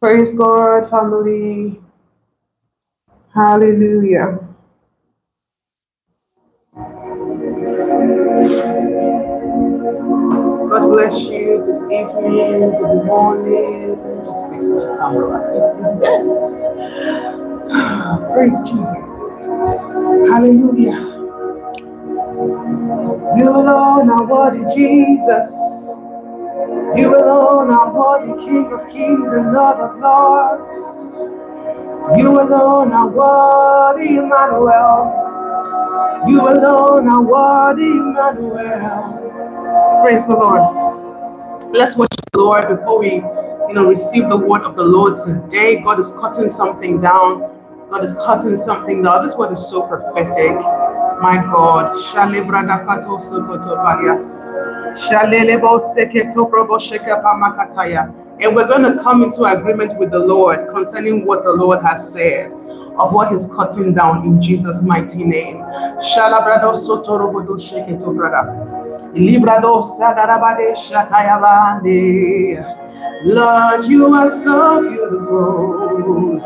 Praise God, family. Hallelujah. God bless you. Good evening. Good morning. Just fix my camera. It is bent. Praise Jesus. Hallelujah. You alone are worthy, Jesus. You alone are worthy, King of kings and Lord of lords. You alone are worthy, Emmanuel. You alone are worthy, Emmanuel. Praise the Lord. Let's worship the Lord before we, you know, receive the word of the Lord today. God is cutting something down. God is cutting something down. This word is so prophetic. My God. And we're going to come into agreement with the Lord concerning what the Lord has said of what he's cutting down in Jesus' mighty name. Lord, you are so beautiful.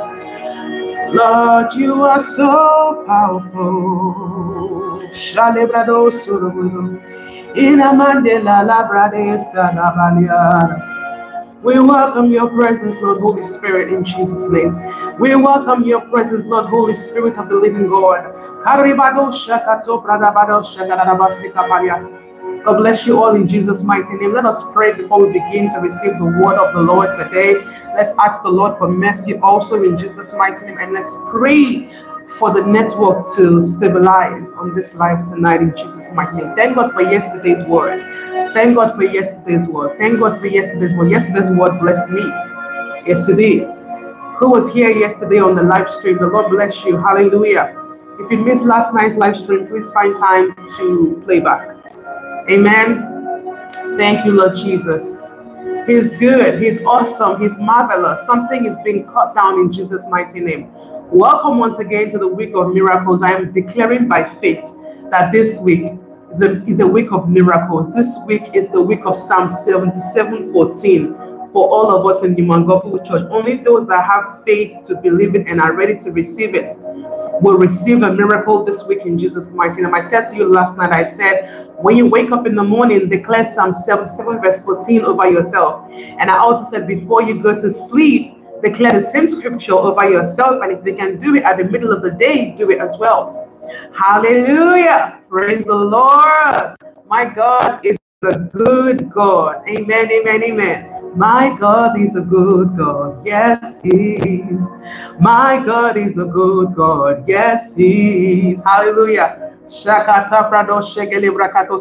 Lord, you are so powerful. Shalebrado sorobodo. Inamandela labrade sagabaliana. We welcome your presence, Lord Holy Spirit, in Jesus' name. We welcome your presence, Lord Holy Spirit of the living God. God bless you all in Jesus' mighty name. Let us pray before we begin to receive the word of the Lord today. Let's ask the Lord for mercy also in Jesus' mighty name. And let's pray for the network to stabilize on this live tonight in Jesus' mighty name. Thank God for yesterday's word. Thank God for yesterday's word. Thank God for yesterday's word. Yesterday's word blessed me. Yesterday. Who was here yesterday on the live stream? The Lord bless you. Hallelujah. If you missed last night's live stream, please find time to play back. Amen. Thank you, Lord Jesus. He's good. He's awesome. He's marvelous. Something is being cut down in Jesus' mighty name. Welcome once again to the week of miracles. I am declaring by faith that this week is a, is a week of miracles. This week is the week of Psalm 77 14 for all of us in the Mangofu Church. Only those that have faith to believe it and are ready to receive it will receive a miracle this week in Jesus' mighty name. I said to you last night, I said, when you wake up in the morning, declare Psalm 77 verse 14 over yourself. And I also said, before you go to sleep, declare the same scripture over yourself. And if they can do it at the middle of the day, do it as well. Hallelujah. Praise the Lord. My God is a good God. Amen, amen, amen. My God is a good God. Yes, He is. My God is a good God. Yes, He is. Hallelujah. Shegele brakato.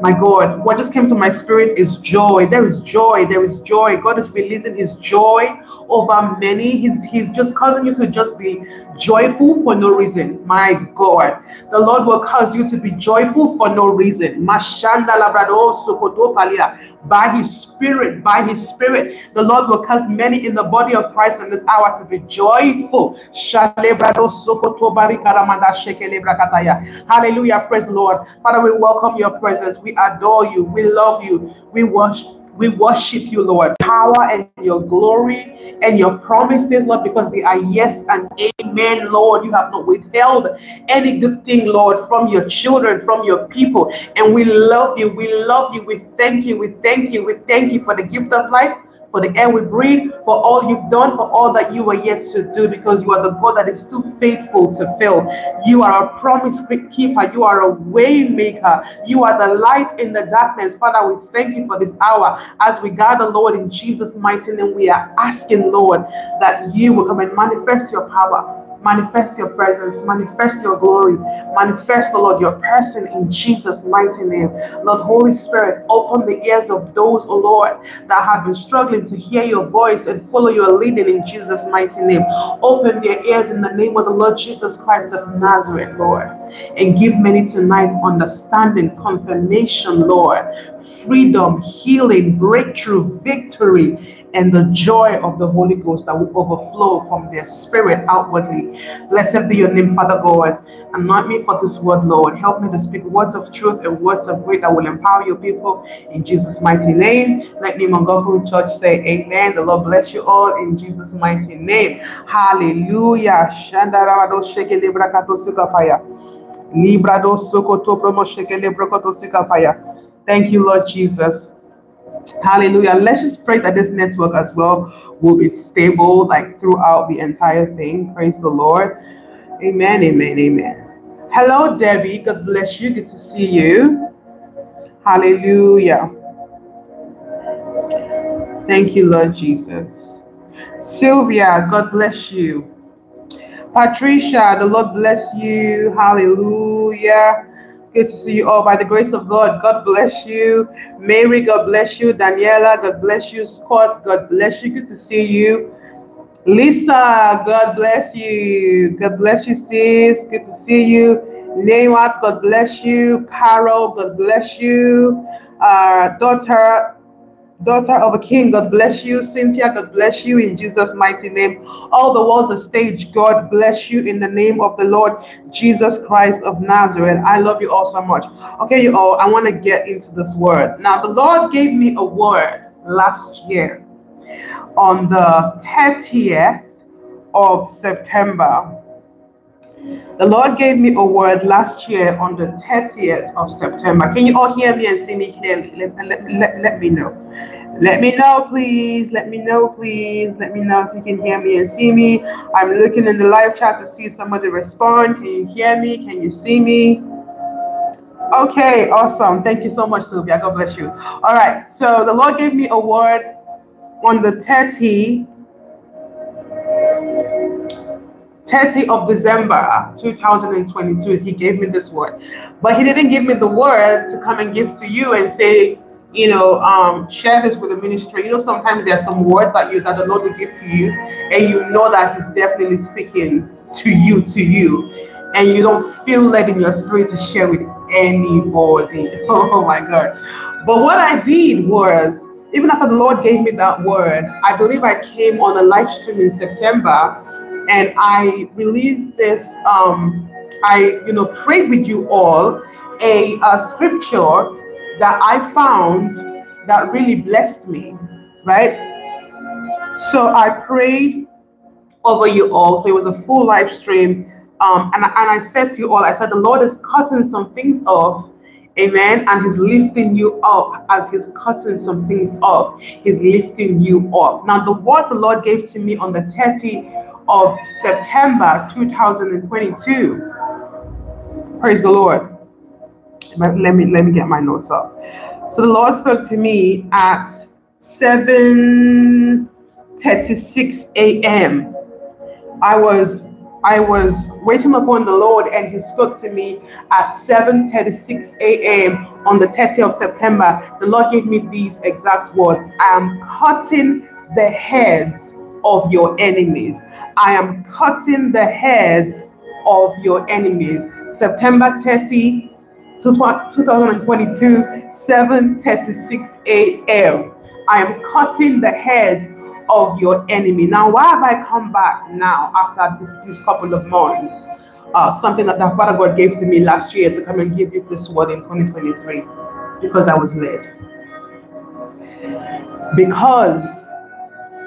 my God, what just came to my spirit is joy. There is joy. There is joy. God is releasing His joy over many. He's He's just causing you to just be joyful for no reason. My God, the Lord will cause you to be joyful for no reason. By His Spirit, by His Spirit, the Lord will cause many in the body of Christ in this hour to be joyful. Hallelujah. Praise Lord. Father, we welcome your presence. We adore you. We love you. We worship. We worship you, Lord. Power and your glory and your promises, Lord, because they are yes and amen, Lord. You have not withheld any good thing, Lord, from your children, from your people. And we love you. We love you. We thank you. We thank you. We thank you for the gift of life for the air we breathe, for all you've done, for all that you are yet to do, because you are the God that is too faithful to fail. You are a promise keeper. You are a way maker. You are the light in the darkness. Father, we thank you for this hour. As we gather, the Lord, in Jesus' mighty name, we are asking, Lord, that you will come and manifest your power Manifest your presence, manifest your glory, manifest, oh Lord, your person in Jesus' mighty name. Lord, Holy Spirit, open the ears of those, oh Lord, that have been struggling to hear your voice and follow your leading in Jesus' mighty name. Open their ears in the name of the Lord Jesus Christ of Nazareth, Lord, and give many tonight understanding, confirmation, Lord, freedom, healing, breakthrough, victory and the joy of the Holy Ghost that will overflow from their spirit outwardly. Blessed be your name, Father God. Anoint me for this word, Lord. Help me to speak words of truth and words of grace that will empower your people in Jesus' mighty name. Let me, Mongoku Church, say amen. The Lord bless you all in Jesus' mighty name. Hallelujah. Thank you, Lord Jesus. Hallelujah. Let's just pray that this network as well will be stable like throughout the entire thing. Praise the Lord. Amen. Amen. Amen. Hello, Debbie. God bless you. Good to see you. Hallelujah. Thank you, Lord Jesus. Sylvia, God bless you. Patricia, the Lord bless you. Hallelujah. Good to see you all by the grace of God. God bless you. Mary, God bless you. Daniela, God bless you. Scott, God bless you. Good to see you. Lisa, God bless you. God bless you, sis. Good to see you. Neywat, God bless you. Carol, God bless you. Uh, daughter, Daughter of a king, God bless you. Cynthia, God bless you in Jesus' mighty name. All the walls of stage, God bless you in the name of the Lord Jesus Christ of Nazareth. I love you all so much. Okay, you all, I want to get into this word. Now, the Lord gave me a word last year on the 30th of September. The Lord gave me a word last year on the 30th of September. Can you all hear me and see me clearly? Let, let, let, let me know. Let me know, please. Let me know, please. Let me know if you can hear me and see me. I'm looking in the live chat to see somebody respond. Can you hear me? Can you see me? Okay, awesome. Thank you so much, Sylvia. God bless you. All right. So the Lord gave me a word on the 30 30th of December 2022, he gave me this word. But he didn't give me the word to come and give to you and say, you know, um, share this with the ministry. You know, sometimes there's some words that you that the Lord will give to you, and you know that He's definitely speaking to you, to you, and you don't feel led in your spirit to share with anybody. Oh my God. But what I did was, even after the Lord gave me that word, I believe I came on a live stream in September and I released this. Um, I, you know, prayed with you all a, a scripture that I found that really blessed me, right? So I prayed over you all. So it was a full live stream. Um, and, and I said to you all, I said, the Lord is cutting some things off. Amen. And he's lifting you up as he's cutting some things off. He's lifting you up. Now, the word the Lord gave to me on the 30th of September 2022. Praise the Lord. Let me let me get my notes up. So the Lord spoke to me at 7:36 a.m. I was I was waiting upon the Lord and he spoke to me at 7:36 a.m. on the 30th of September. The Lord gave me these exact words. I am cutting the heads of your enemies. I am cutting the heads of your enemies. September 30, 2022, 7:36 a.m. I am cutting the heads of your enemy. Now, why have I come back now after this, this couple of months? Uh, something that the Father God gave to me last year to come and give you this word in 2023 because I was led. Because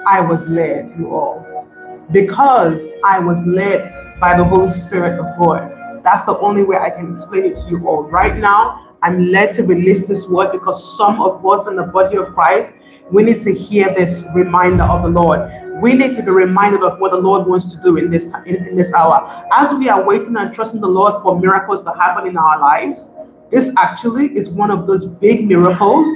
I was led, you all. Because I was led by the Holy Spirit of God. That's the only way I can explain it to you all. Right now, I'm led to release this word because some of us in the body of Christ, we need to hear this reminder of the Lord. We need to be reminded of what the Lord wants to do in this in, in this hour. As we are waiting and trusting the Lord for miracles to happen in our lives, this actually is one of those big miracles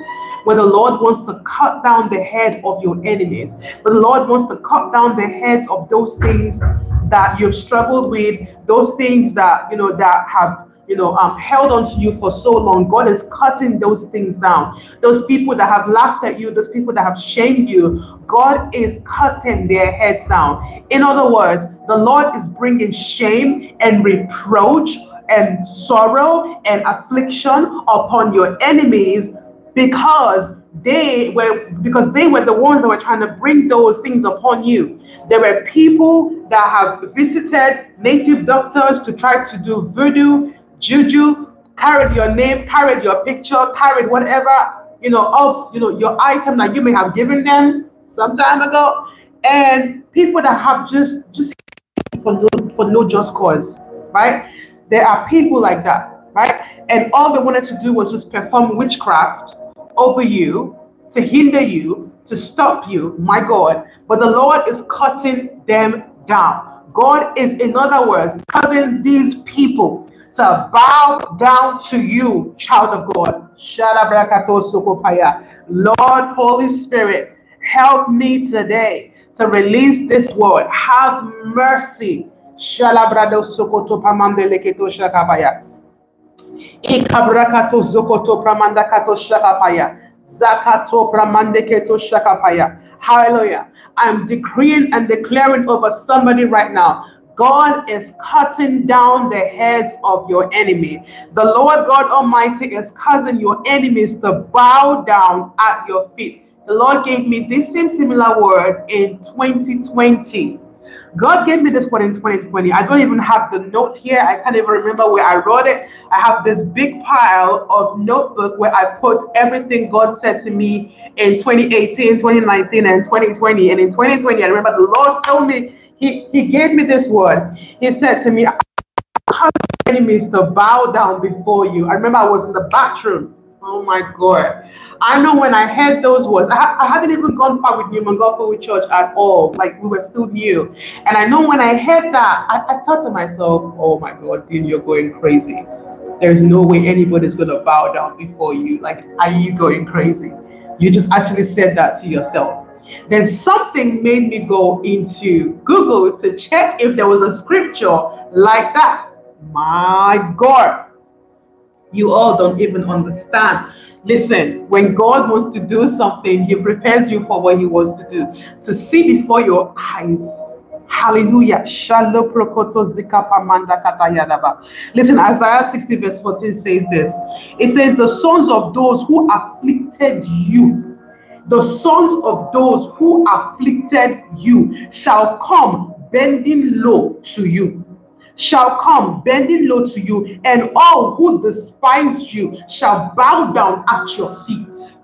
where the Lord wants to cut down the head of your enemies. But the Lord wants to cut down the heads of those things that you've struggled with, those things that you know that have you know, um, held on to you for so long. God is cutting those things down. Those people that have laughed at you, those people that have shamed you, God is cutting their heads down. In other words, the Lord is bringing shame and reproach and sorrow and affliction upon your enemies because they were because they were the ones that were trying to bring those things upon you. There were people that have visited native doctors to try to do voodoo juju, carried your name, carried your picture, carried whatever, you know, of you know, your item that you may have given them some time ago. And people that have just just for no for no just cause, right? There are people like that, right? And all they wanted to do was just perform witchcraft over you to hinder you, to stop you, my God. But the Lord is cutting them down. God is, in other words, causing these people to bow down to you, child of God. Lord, Holy Spirit, help me today to release this word. Have mercy. Ikabrakato zokoto pramanda kato shakapaya. Zakato pramande keto shakapaya. Hallelujah. I'm decreeing and declaring over somebody right now God is cutting down the heads of your enemy. The Lord God Almighty is causing your enemies to bow down at your feet. The Lord gave me this same similar word in 2020. God gave me this word in 2020. I don't even have the note here. I can't even remember where I wrote it. I have this big pile of notebook where I put everything God said to me in 2018, 2019, and 2020. And in 2020, I remember the Lord told me he, he gave me this word. He said to me, enemies to bow down before you. I remember I was in the bathroom. Oh my God. I know when I heard those words, I, I hadn't even gone far with Newman Gopherwood Church at all. Like we were still new. And I know when I heard that, I, I thought to myself, oh my God, Dean, you're going crazy. There's no way anybody's going to bow down before you. Like, are you going crazy? You just actually said that to yourself. Then something made me go into Google to check if there was a scripture like that. My God, you all don't even understand. Listen, when God wants to do something, He prepares you for what He wants to do. To see before your eyes. Hallelujah. Listen, Isaiah 60, verse 14 says this. It says, The sons of those who afflicted you the sons of those who afflicted you shall come bending low to you shall come bending low to you and all who despise you shall bow down at your feet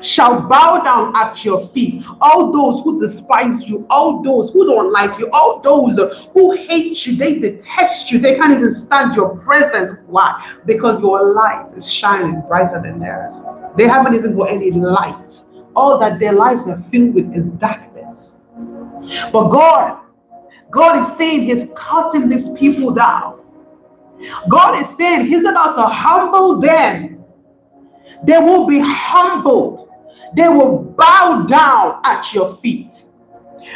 shall bow down at your feet. All those who despise you, all those who don't like you, all those who hate you, they detest you, they can't even stand your presence. Why? Because your light is shining brighter than theirs. They haven't even got any light. All that their lives are filled with is darkness. But God, God is saying He's cutting these people down. God is saying He's about to humble them. They will be humbled. They will bow down at your feet.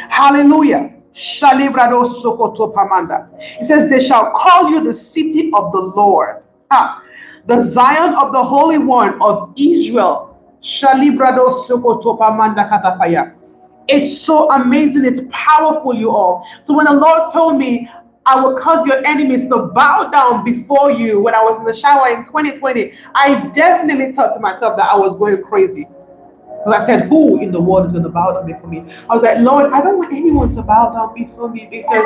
Hallelujah. It says, They shall call you the city of the Lord, ah, the Zion of the Holy One of Israel. It's so amazing. It's powerful, you all. So when the Lord told me, I will cause your enemies to bow down before you when I was in the shower in 2020, I definitely thought to myself that I was going crazy. Because I said, Who in the world is going to bow down before me? I was like, Lord, I don't want anyone to bow down before me because,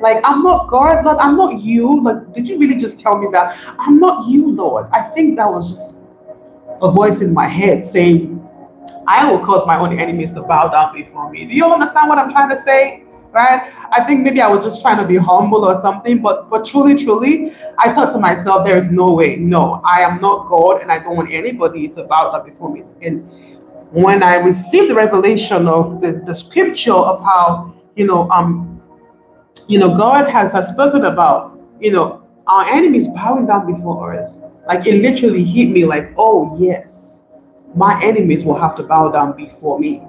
like, I'm not God, Lord, I'm not you. Like, did you really just tell me that? I'm not you, Lord. I think that was just a voice in my head saying, I will cause my own enemies to bow down before me. Do you understand what I'm trying to say? Right? I think maybe I was just trying to be humble or something, but but truly, truly, I thought to myself, there is no way. No, I am not God, and I don't want anybody to bow down before me. And when I received the revelation of the, the scripture of how, you know, um, you know, God has, has spoken about, you know, our enemies bowing down before us like it literally hit me like, oh yes, my enemies will have to bow down before me.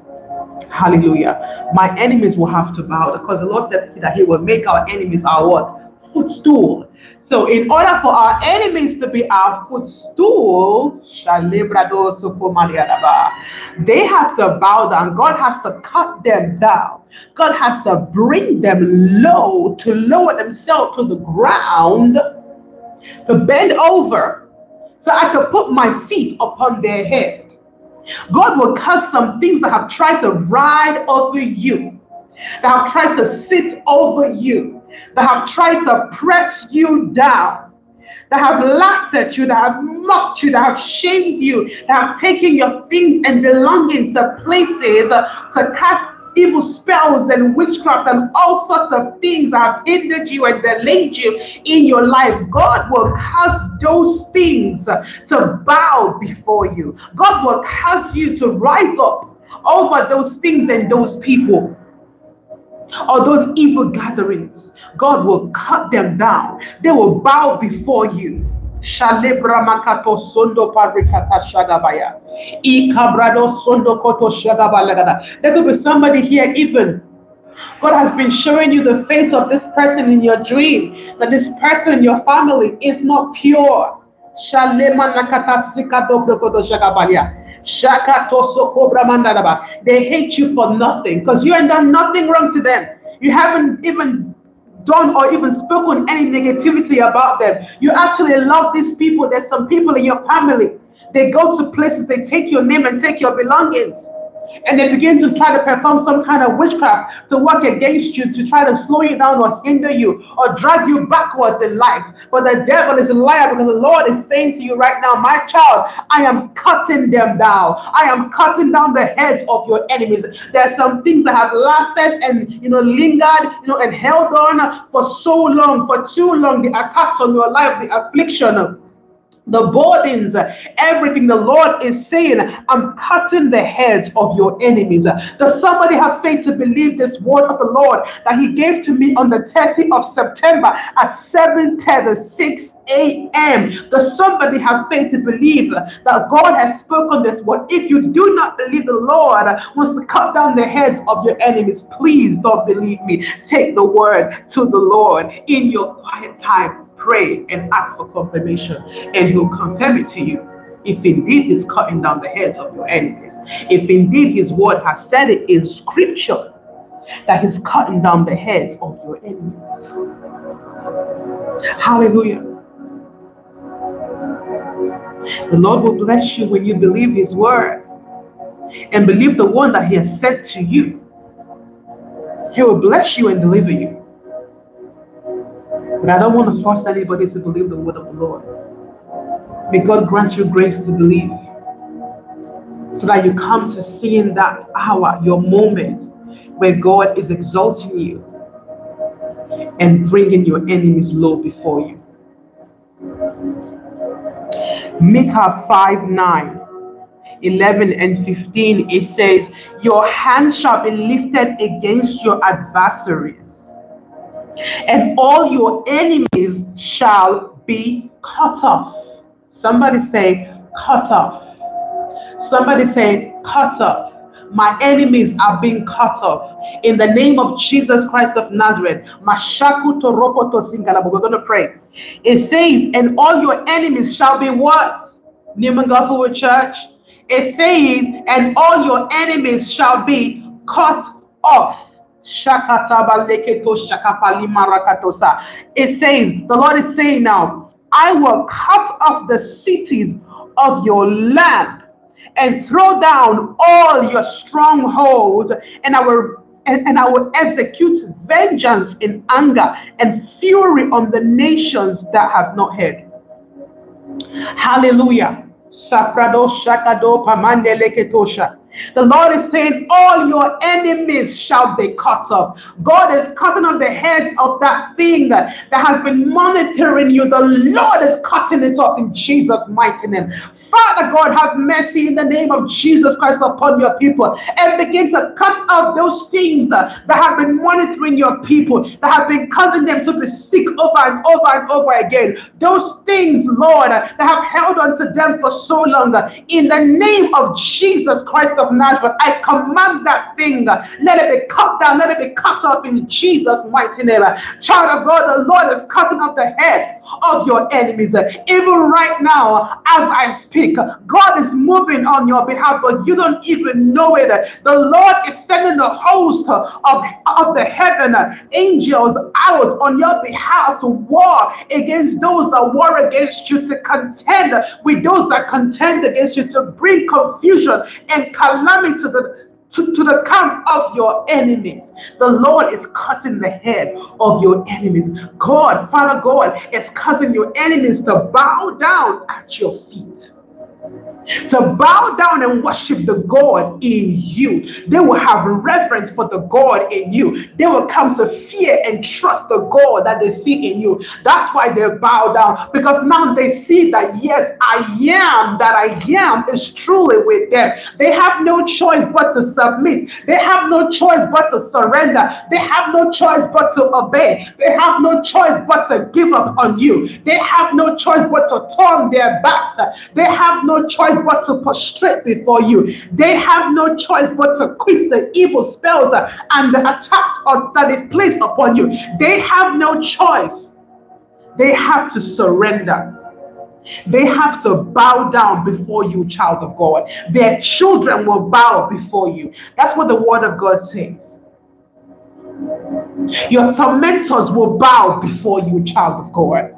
Hallelujah. My enemies will have to bow because the Lord said that He will make our enemies our what? Footstool. So, in order for our enemies to be our footstool, they have to bow down. God has to cut them down. God has to bring them low to lower themselves to the ground, to bend over, so I could put my feet upon their head. God will cause some things that have tried to ride over you, that have tried to sit over you that have tried to press you down, that have laughed at you, that have mocked you, that have shamed you, that have taken your things and belongings to places to cast evil spells and witchcraft and all sorts of things have hindered you and delayed you in your life. God will cause those things to bow before you. God will cause you to rise up over those things and those people or those evil gatherings, God will cut them down. They will bow before you. Shalebra makato sondo parikata shagabaya. Ikabrado sondo koto shagabalagada. There could be somebody here even. God has been showing you the face of this person in your dream, that this person, your family, is not pure. Shalema nakata sikado koto shagabalia. They hate you for nothing because you ain't done nothing wrong to them. You haven't even done or even spoken any negativity about them. You actually love these people. There's some people in your family. They go to places, they take your name and take your belongings and they begin to try to perform some kind of witchcraft to work against you, to try to slow you down or hinder you or drag you backwards in life. But the devil is a liar because the Lord is saying to you right now, my child, I am cutting them down. I am cutting down the heads of your enemies. There are some things that have lasted and you know lingered, you know, and held on for so long, for too long. The attacks on your life, the affliction the burdens, everything the Lord is saying, I'm cutting the heads of your enemies. Does somebody have faith to believe this word of the Lord that He gave to me on the 30th of September at 7 6 a.m. Does somebody have faith to believe that God has spoken this word? If you do not believe the Lord wants to cut down the heads of your enemies, please don't believe me. Take the word to the Lord in your quiet time pray and ask for confirmation, and he'll confirm it to you. If indeed he's cutting down the heads of your enemies, if indeed his word has said it in scripture that he's cutting down the heads of your enemies. Hallelujah. The Lord will bless you when you believe his word and believe the one that he has said to you. He will bless you and deliver you. But I don't want to force anybody to believe the word of the Lord. May God grant you grace to believe so that you come to see in that hour, your moment, where God is exalting you and bringing your enemies low before you. Micah 5 9. 11 and 15, it says, Your hand shall be lifted against your adversaries and all your enemies shall be cut off. Somebody say, cut off. Somebody say, cut off. My enemies are being cut off. In the name of Jesus Christ of Nazareth. We're going to pray. It says, and all your enemies shall be what? Newman Gopherwood Church. It says, and all your enemies shall be cut off. It says, the Lord is saying now, I will cut off the cities of your land and throw down all your strongholds, and I will and, and I will execute vengeance in anger and fury on the nations that have not heard. Hallelujah. Shakado. The Lord is saying, All your enemies shall be cut off. God is cutting off the heads of that thing that has been monitoring you. The Lord is cutting it off in Jesus' mighty name. Father God, have mercy in the name of Jesus Christ upon your people and begin to cut off those things that have been monitoring your people, that have been causing them to be sick over and over and over again. Those things, Lord, that have held on to them for so long. In the name of Jesus Christ of Nazareth, I command that thing. Let it be cut down. Let it be cut off in Jesus' mighty name. Child of God, the Lord is cutting off the head of your enemies. Even right now, as I speak, God is moving on your behalf, but you don't even know it. The Lord is sending the host of, of the heaven angels out on your behalf to war against those that war against you, to contend with those that contend against you, to bring confusion and calamity to the to, to the camp of your enemies. The Lord is cutting the head of your enemies. God, Father God, is causing your enemies to bow down at your feet to bow down and worship the God in you. They will have reverence for the God in you. They will come to fear and trust the God that they see in you. That's why they bow down because now they see that, yes, I am that I am is truly with them. They have no choice but to submit, they have no choice but to surrender, they have no choice but to obey, they have no choice but to give up on you, they have no choice but to turn their backs, they have no choice but to prostrate before you. They have no choice but to quit the evil spells and the attacks that is placed upon you. They have no choice. They have to surrender. They have to bow down before you, child of God. Their children will bow before you. That's what the word of God says. Your tormentors will bow before you, child of God.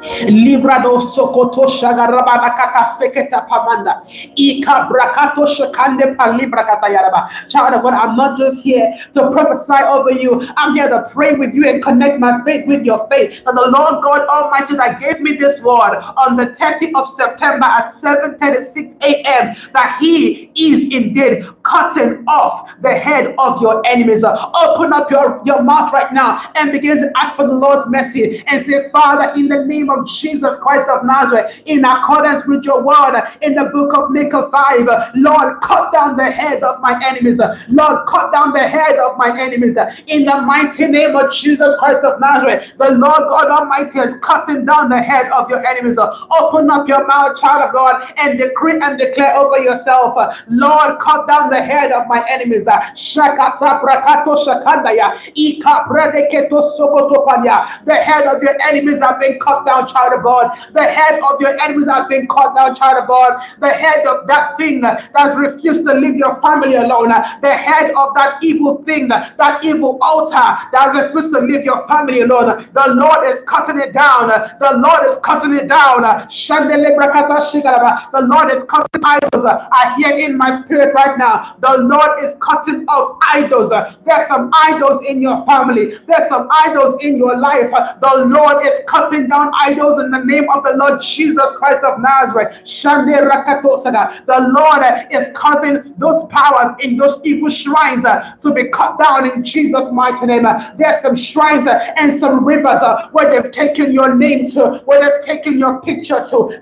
Librado sokoto shagarabana kata seketa pamanda. Ika brakato shakande palibra kata yaraba. Child of God, I'm not just here to prophesy over you. I'm here to pray with you and connect my faith with your faith. And the Lord God Almighty that gave me this word on the 30th of September at 7:36 a.m. that He is indeed cutting off the head of your enemies. Open up your, your mouth right now and begin to ask for the Lord's mercy and say, Father, in the name of Jesus Christ of Nazareth, in accordance with your word in the book of Micah 5, Lord, cut down the head of my enemies. Lord, cut down the head of my enemies. In the mighty name of Jesus Christ of Nazareth, the Lord God Almighty is cutting down the head of your enemies. Open up your mouth, child of God, and decree and declare over yourself, Lord, cut down the head of my enemies. Uh, Shakata brakato shakandaya. Ika predeketo sokotopanya. The head of your enemies have been cut down, child of God. The head of your enemies have been cut down, child of God. The head of that thing that's refused to leave your family alone. The head of that evil thing, that evil altar that refused to leave your family alone. The Lord is cutting it down. The Lord is cutting it down. The Lord is cutting idols. I hear in my spirit right now. The Lord is cutting off idols. There's some idols in your family. There's some idols in your life. The Lord is cutting down idols in the name of the Lord Jesus Christ of Nazareth. The Lord is causing those powers in those evil shrines to be cut down in Jesus' mighty name. There's some shrines and some rivers where they've taken your name to, where they've taken your picture to.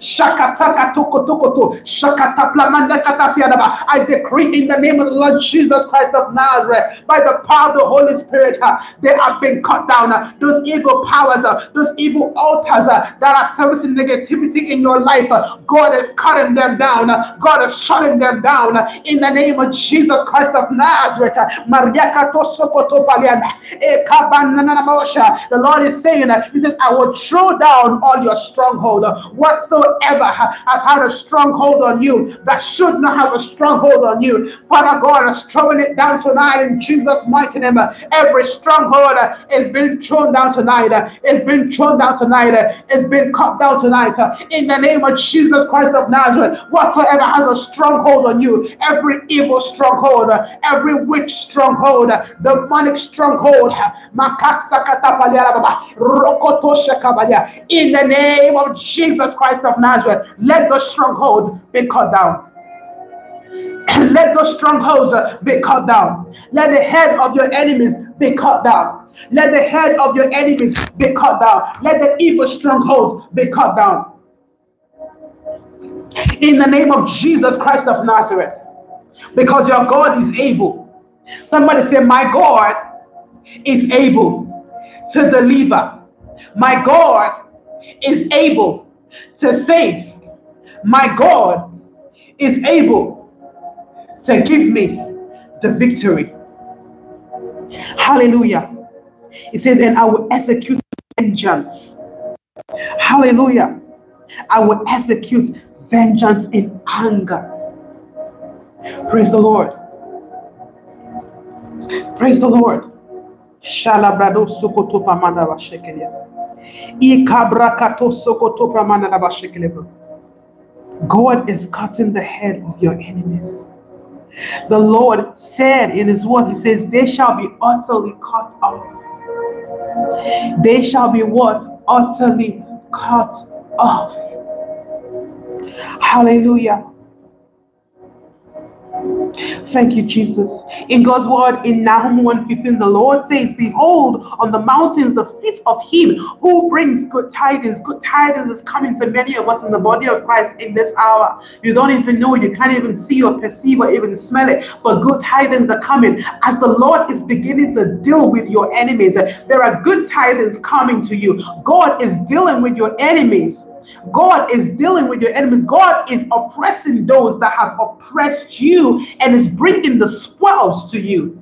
I decree in the name of the Lord Jesus Christ of Nazareth, by the power of the Holy Spirit, uh, they have been cut down. Uh, those evil powers, uh, those evil altars that are servicing negativity in your life, God is cutting them down. God is shutting them down in the name of Jesus Christ of Nazareth. The Lord is saying, He says, I will throw down all your stronghold. Whatsoever has had a stronghold on you that should not have a stronghold on you, Father God is throwing it down tonight in Jesus' mighty name. Every stronghold is being thrown down tonight. It's been thrown down tonight. It's been cut down tonight. In the name of Jesus Christ of Nazareth, whatsoever has a stronghold on you, every evil stronghold, every witch stronghold, demonic stronghold, in the name of Jesus Christ of Nazareth, let the stronghold be cut down. Let those strongholds uh, be cut down. Let the head of your enemies be cut down. Let the head of your enemies be cut down. Let the evil strongholds be cut down. In the name of Jesus Christ of Nazareth. Because your God is able. Somebody say, My God is able to deliver. My God is able to save. My God is able to give me the victory. Hallelujah. It says, and I will execute vengeance. Hallelujah. I will execute vengeance in anger. Praise the Lord. Praise the Lord. Shalabrado bashekelia. Ikabrakato. God is cutting the head of your enemies. The Lord said in His word, He says, They shall be utterly cut off. They shall be what? Utterly cut off. Hallelujah. Thank you, Jesus. In God's word in Nahum 1:15, the Lord says, Behold, on the mountains the feet of him who brings good tidings. Good tidings is coming to many of us in the body of Christ in this hour. You don't even know, you can't even see or perceive or even smell it, but good tidings are coming. As the Lord is beginning to deal with your enemies, there are good tidings coming to you. God is dealing with your enemies. God is dealing with your enemies. God is oppressing those that have oppressed you and is bringing the spoils to you.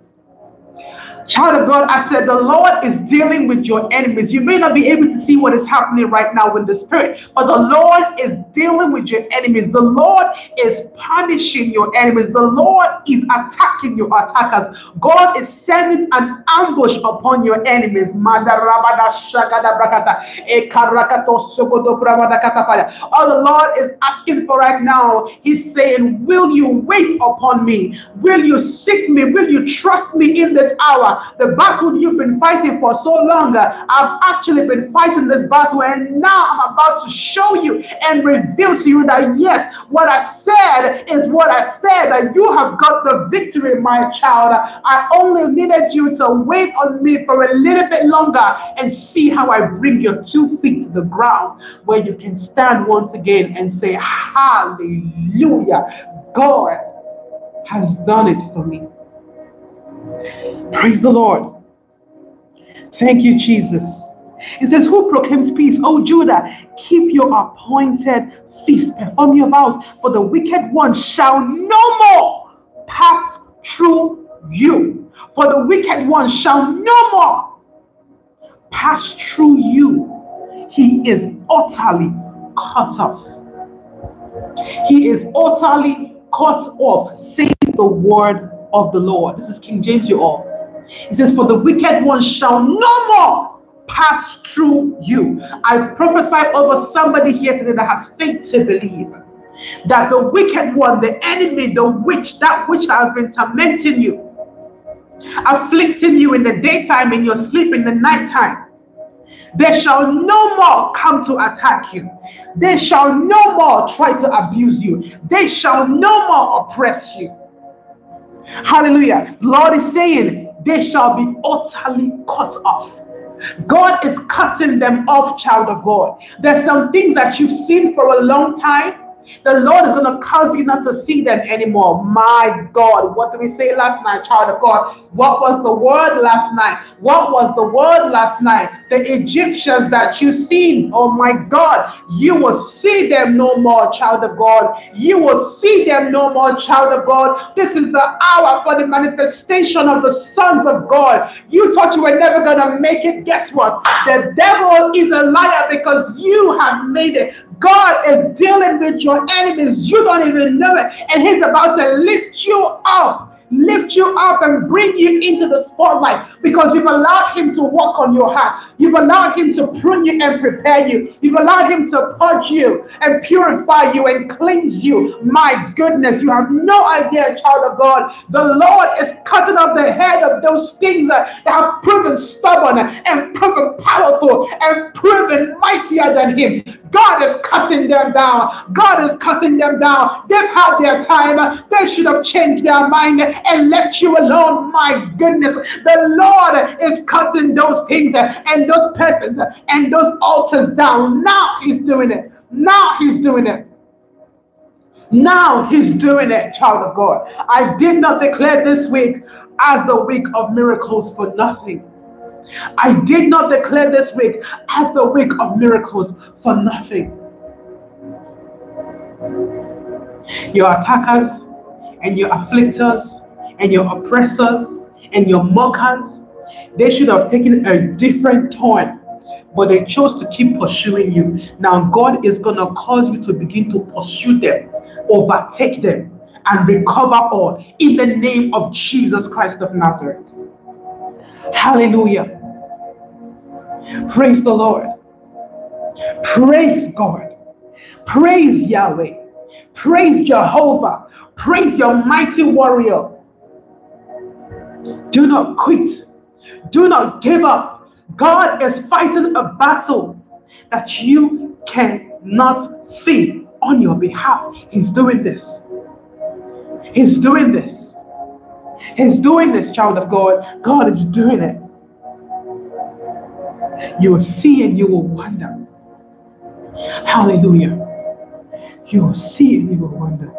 Child of God, I said the Lord is dealing with your enemies. You may not be able to see what is happening right now in the spirit, but the Lord is dealing with your enemies. The Lord is punishing your enemies. The Lord is attacking your attackers. God is sending an ambush upon your enemies. All the Lord is asking for right now, He's saying, Will you wait upon me? Will you seek me? Will you trust me in this hour? The battle you've been fighting for so long. Uh, I've actually been fighting this battle, and now I'm about to show you and reveal to you that yes, what I said is what I said, that you have got the victory, my child. I only needed you to wait on me for a little bit longer and see how I bring your two feet to the ground where you can stand once again and say, Hallelujah. God has done it for me. Praise the Lord. Thank you, Jesus. It says, Who proclaims peace? Oh, Judah, keep your appointed feast, perform your vows, for the wicked one shall no more pass through you. For the wicked one shall no more pass through you. He is utterly cut off. He is utterly cut off, says the word of the Lord. This is King James, you all. It says, For the wicked one shall no more pass through you. I prophesy over somebody here today that has faith to believe that the wicked one, the enemy, the witch, that which has been tormenting you, afflicting you in the daytime, in your sleep, in the nighttime, they shall no more come to attack you. They shall no more try to abuse you. They shall no more oppress you. Hallelujah. Lord is saying, they shall be utterly cut off. God is cutting them off, child of God. There's some things that you've seen for a long time the Lord is going to cause you not to see them anymore. My God, what did we say last night, child of God? What was the word last night? What was the word last night? The Egyptians that you seen, oh my God, you will see them no more, child of God. You will see them no more, child of God. This is the hour for the manifestation of the sons of God. You thought you were never going to make it. Guess what? The devil is a liar because you have made it. God is dealing with your enemies. You don't even know it. And He's about to lift you up lift you up and bring you into the spotlight because you've allowed him to work on your heart. You've allowed him to prune you and prepare you. You've allowed him to purge you and purify you and cleanse you. My goodness, you have no idea, child of God. The Lord is cutting off the head of those things that have proven stubborn and proven powerful and proven mightier than him. God is cutting them down. God is cutting them down. They've had their time. They should have changed their mind and left you alone. My goodness, the Lord is cutting those things and those persons and those altars down. Now He's doing it. Now He's doing it. Now He's doing it, child of God. I did not declare this week as the week of miracles for nothing. I did not declare this week as the week of miracles for nothing. Your attackers and your afflictors and your oppressors and your mockers, they should have taken a different turn, but they chose to keep pursuing you. Now, God is going to cause you to begin to pursue them, overtake them, and recover all in the name of Jesus Christ of Nazareth. Hallelujah. Praise the Lord. Praise God. Praise Yahweh. Praise Jehovah. Praise your mighty warrior. Do not quit. Do not give up. God is fighting a battle that you cannot see on your behalf. He's doing this. He's doing this. He's doing this, child of God. God is doing it. You will see and you will wonder. Hallelujah. You will see and you will wonder.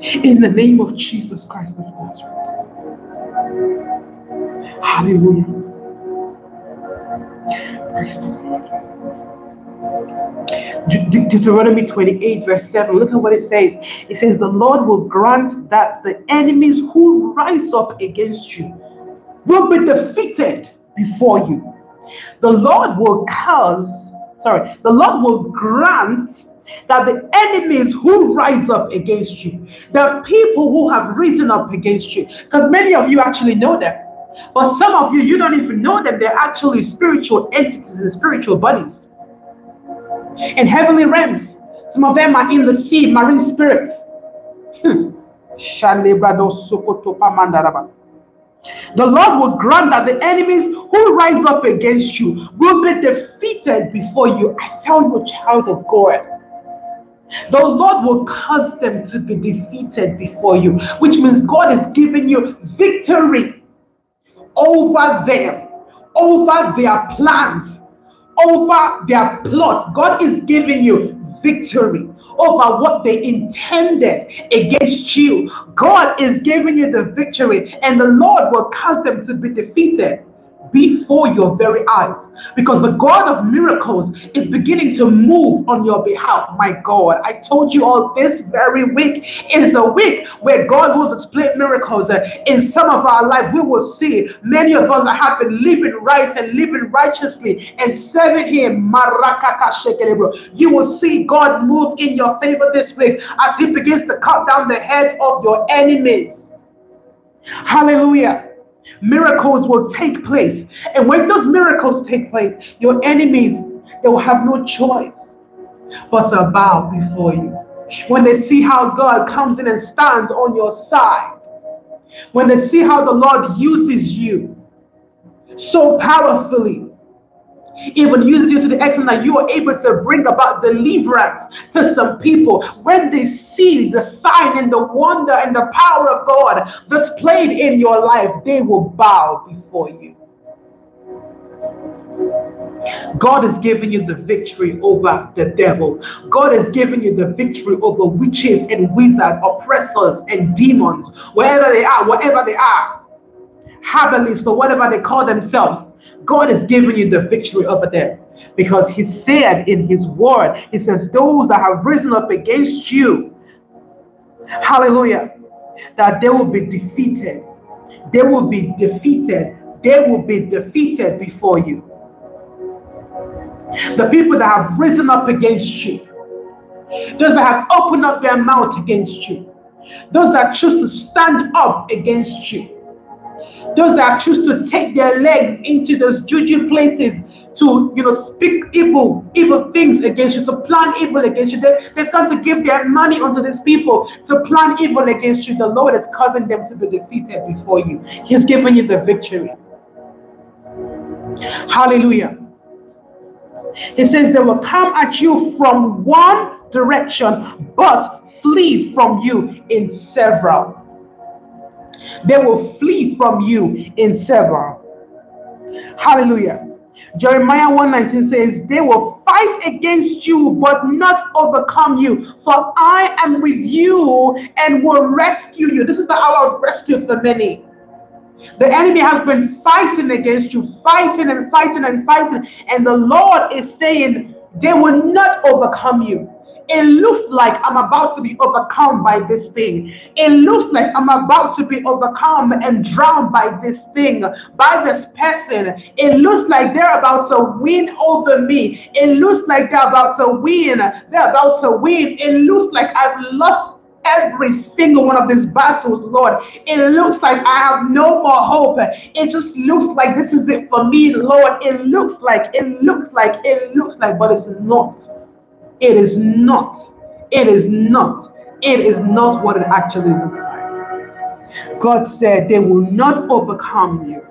In the name of Jesus Christ of Nazareth. Hallelujah. Praise the Lord. De- Deuteronomy 28, verse 7. Look at what it says. It says, The Lord will grant that the enemies who rise up against you will be defeated before you. The Lord will cause, sorry, the Lord will grant that the enemies who rise up against you, the people who have risen up against you, because many of you actually know them, but some of you, you don't even know them. They're actually spiritual entities and spiritual bodies in heavenly realms. Some of them are in the sea, marine spirits. Hmm. The Lord will grant that the enemies who rise up against you will be defeated before you. I tell you, child of God. The Lord will cause them to be defeated before you, which means God is giving you victory over them, over their plans, over their plots. God is giving you victory over what they intended against you. God is giving you the victory, and the Lord will cause them to be defeated before your very eyes because the God of miracles is beginning to move on your behalf. My God, I told you all this very week is a week where God will display miracles uh, in some of our life. We will see many of us that have been living right and living righteously and serving Him. You will see God move in your favor this week as He begins to cut down the heads of your enemies. Hallelujah miracles will take place. And when those miracles take place, your enemies, they will have no choice but to bow before you. When they see how God comes in and stands on your side, when they see how the Lord uses you so powerfully, even uses you to the extent that you are able to bring about deliverance to some people. When they see the sign and the wonder and the power of God displayed in your life, they will bow before you. God is giving you the victory over the devil. God is giving you the victory over witches and wizards, oppressors and demons, wherever they are, whatever they are, Habbalists or whatever they call themselves. God has given you the victory over them because He said in His word, He says, Those that have risen up against you, hallelujah, that they will be defeated. They will be defeated. They will be defeated before you. The people that have risen up against you, those that have opened up their mouth against you, those that choose to stand up against you, those that choose to take their legs into those juju places to you know speak evil evil things against you to plan evil against you. They, they've come to give their money unto these people to plan evil against you. The lord is causing them to be defeated before you. He's giving you the victory. Hallelujah. He says they will come at you from one direction but flee from you in several they will flee from you in several. Hallelujah. Jeremiah 1:19 says, They will fight against you, but not overcome you. For I am with you and will rescue you. This is the hour of rescue for many. The enemy has been fighting against you, fighting and fighting and fighting. And the Lord is saying, They will not overcome you. It looks like I'm about to be overcome by this thing. It looks like I'm about to be overcome and drowned by this thing, by this person. It looks like they're about to win over me. It looks like they're about to win. They're about to win. It looks like I've lost every single one of these battles, Lord. It looks like I have no more hope. It just looks like this is it for me, Lord. It looks like, it looks like, it looks like, but it's not. It is not. It is not. It is not what it actually looks like. God said they will not overcome you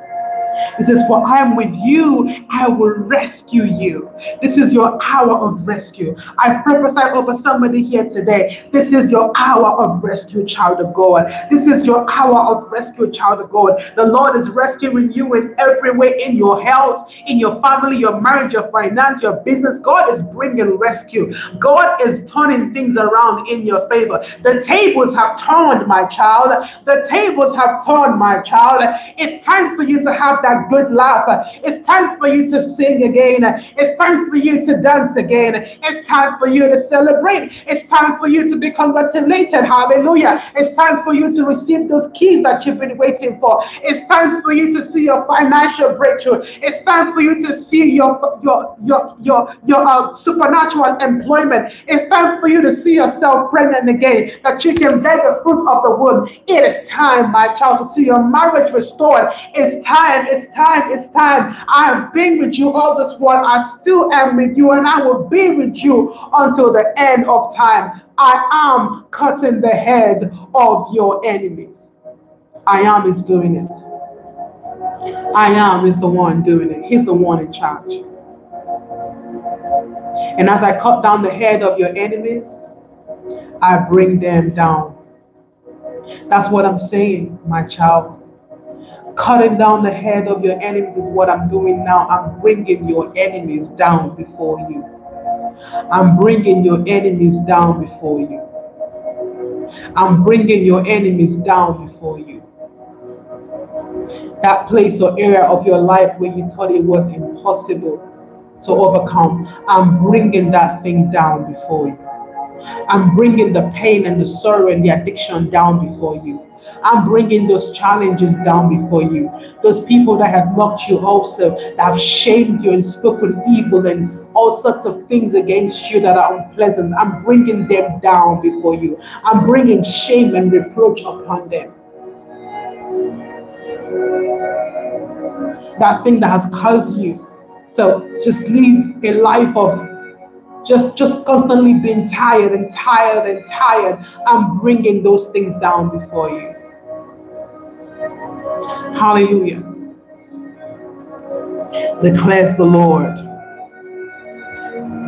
it says, For I am with you, I will rescue you. This is your hour of rescue. I prophesy over somebody here today. This is your hour of rescue, child of God. This is your hour of rescue, child of God. The Lord is rescuing you in every way in your health, in your family, your marriage, your finance, your business. God is bringing rescue. God is turning things around in your favor. The tables have turned, my child. The tables have turned, my child. It's time for you to have that good laugh. It's time for you to sing again. It's time for you to dance again. It's time for you to celebrate. It's time for you to be congratulated. Hallelujah. It's time for you to receive those keys that you've been waiting for. It's time for you to see your financial breakthrough. It's time for you to see your your your your your uh, supernatural employment. It's time for you to see yourself pregnant again, that you can bear the fruit of the womb. It is time, my child, to see your marriage restored. It's time it's time, it's time. I have been with you all this while. I still am with you, and I will be with you until the end of time. I am cutting the heads of your enemies. I am is doing it. I am is the one doing it. He's the one in charge. And as I cut down the head of your enemies, I bring them down. That's what I'm saying, my child. Cutting down the head of your enemies is what I'm doing now. I'm bringing your enemies down before you. I'm bringing your enemies down before you. I'm bringing your enemies down before you. That place or area of your life where you thought it was impossible to overcome, I'm bringing that thing down before you. I'm bringing the pain and the sorrow and the addiction down before you. I'm bringing those challenges down before you. Those people that have mocked you also, that have shamed you and spoken evil and all sorts of things against you that are unpleasant. I'm bringing them down before you. I'm bringing shame and reproach upon them. That thing that has caused you so just live a life of just just constantly being tired and tired and tired. I'm bringing those things down before you. Hallelujah. Declares the Lord.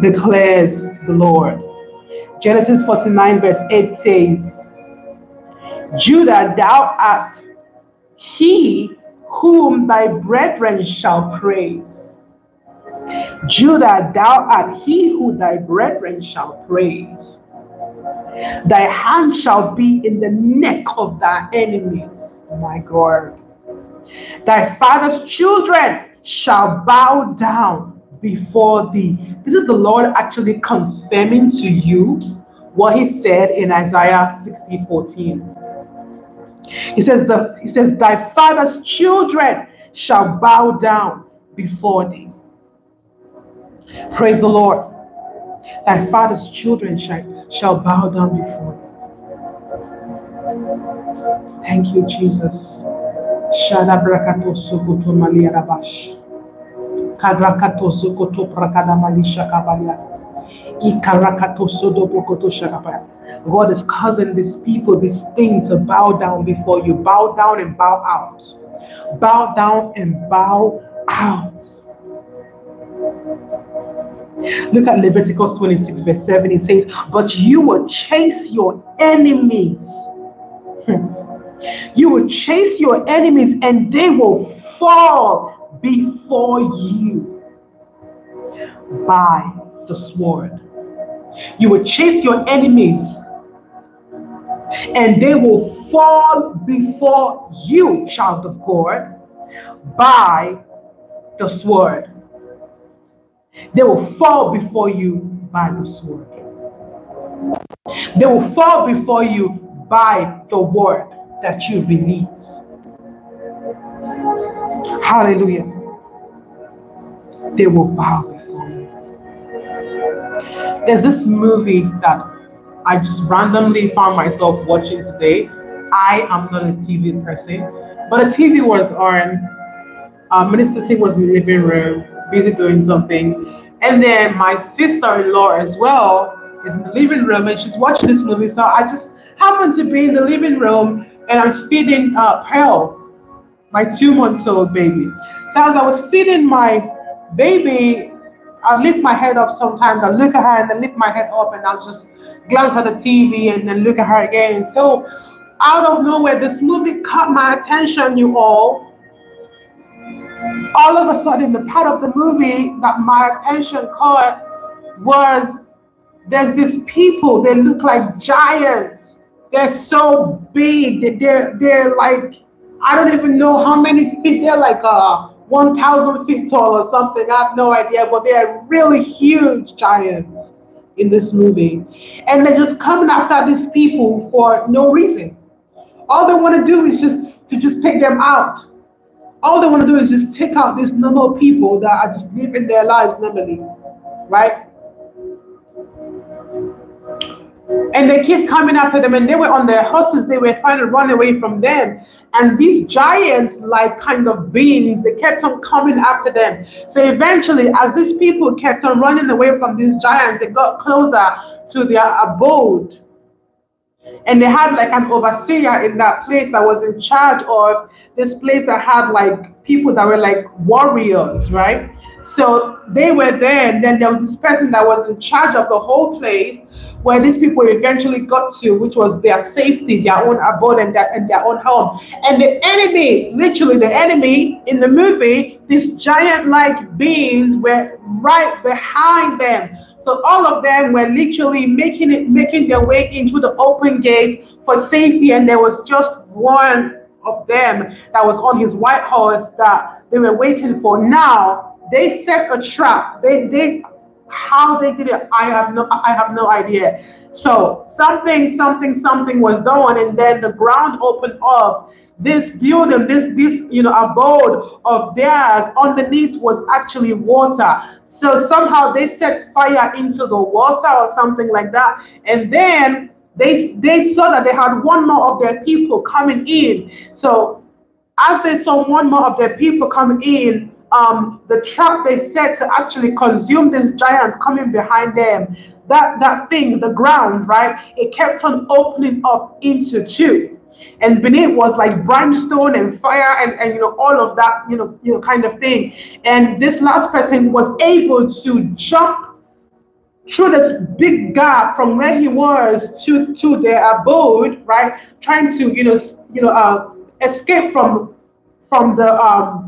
Declares the Lord. Genesis 49, verse 8 says, Judah, thou art he whom thy brethren shall praise. Judah, thou art he who thy brethren shall praise. Thy hand shall be in the neck of thy enemies, my God. Thy father's children shall bow down before thee. This is the Lord actually confirming to you what he said in Isaiah 60 14. He says, the, he says, Thy father's children shall bow down before thee. Praise the Lord. Thy father's children shall, shall bow down before thee. Thank you, Jesus. Prakada malisha. God is causing these people, this thing to bow down before you. Bow down and bow out. Bow down and bow out. Look at Leviticus 26, verse 7. It says, But you will chase your enemies. Hmm. You will chase your enemies and they will fall before you by the sword. You will chase your enemies and they will fall before you, child of God, by the sword. They will fall before you by the sword. They will fall before you by the word that you release. Hallelujah. They will bow before you. There's this movie that I just randomly found myself watching today. I am not a TV person, but the TV was on. Uh, Minister Thing was in the living room, busy doing something. And then my sister in law as well is in the living room and she's watching this movie. So I just happened to be in the living room and I'm feeding uh, Pearl, my two months old baby. So as I was feeding my baby, I lift my head up sometimes. I look at her and then lift my head up and I'll just glance at the TV and then look at her again. So out of nowhere, this movie caught my attention, you all. All of a sudden, the part of the movie that my attention caught was there's these people, they look like giants. They're so big. that They're they're like, I don't even know how many feet. They're like uh 1,000 feet tall or something. I have no idea, but they're really huge giants in this movie. And they're just coming after these people for no reason. All they want to do is just to just take them out. All they want to do is just take out these normal people that are just living their lives normally, right? And they kept coming after them, and they were on their horses. They were trying to run away from them. And these giants, like kind of beings, they kept on coming after them. So eventually, as these people kept on running away from these giants, they got closer to their abode. And they had like an overseer in that place that was in charge of this place that had like people that were like warriors, right? So they were there, and then there was this person that was in charge of the whole place where these people eventually got to, which was their safety, their own abode, and their, and their own home. And the enemy, literally the enemy in the movie, these giant like beings were right behind them. So all of them were literally making it, making their way into the open gate for safety, and there was just one of them that was on his white horse that they were waiting for. Now they set a trap. They they how they did it, I have no I have no idea. So something, something, something was done, and then the ground opened up. This building, this this you know abode of theirs underneath was actually water. So somehow they set fire into the water or something like that, and then they they saw that they had one more of their people coming in. So as they saw one more of their people coming in, um, the trap they set to actually consume these giants coming behind them, that, that thing, the ground, right, it kept on opening up into two. And beneath was like brimstone and fire and, and you know all of that you know you know kind of thing. And this last person was able to jump through this big gap from where he was to to their abode, right? Trying to you know you know uh, escape from from the um,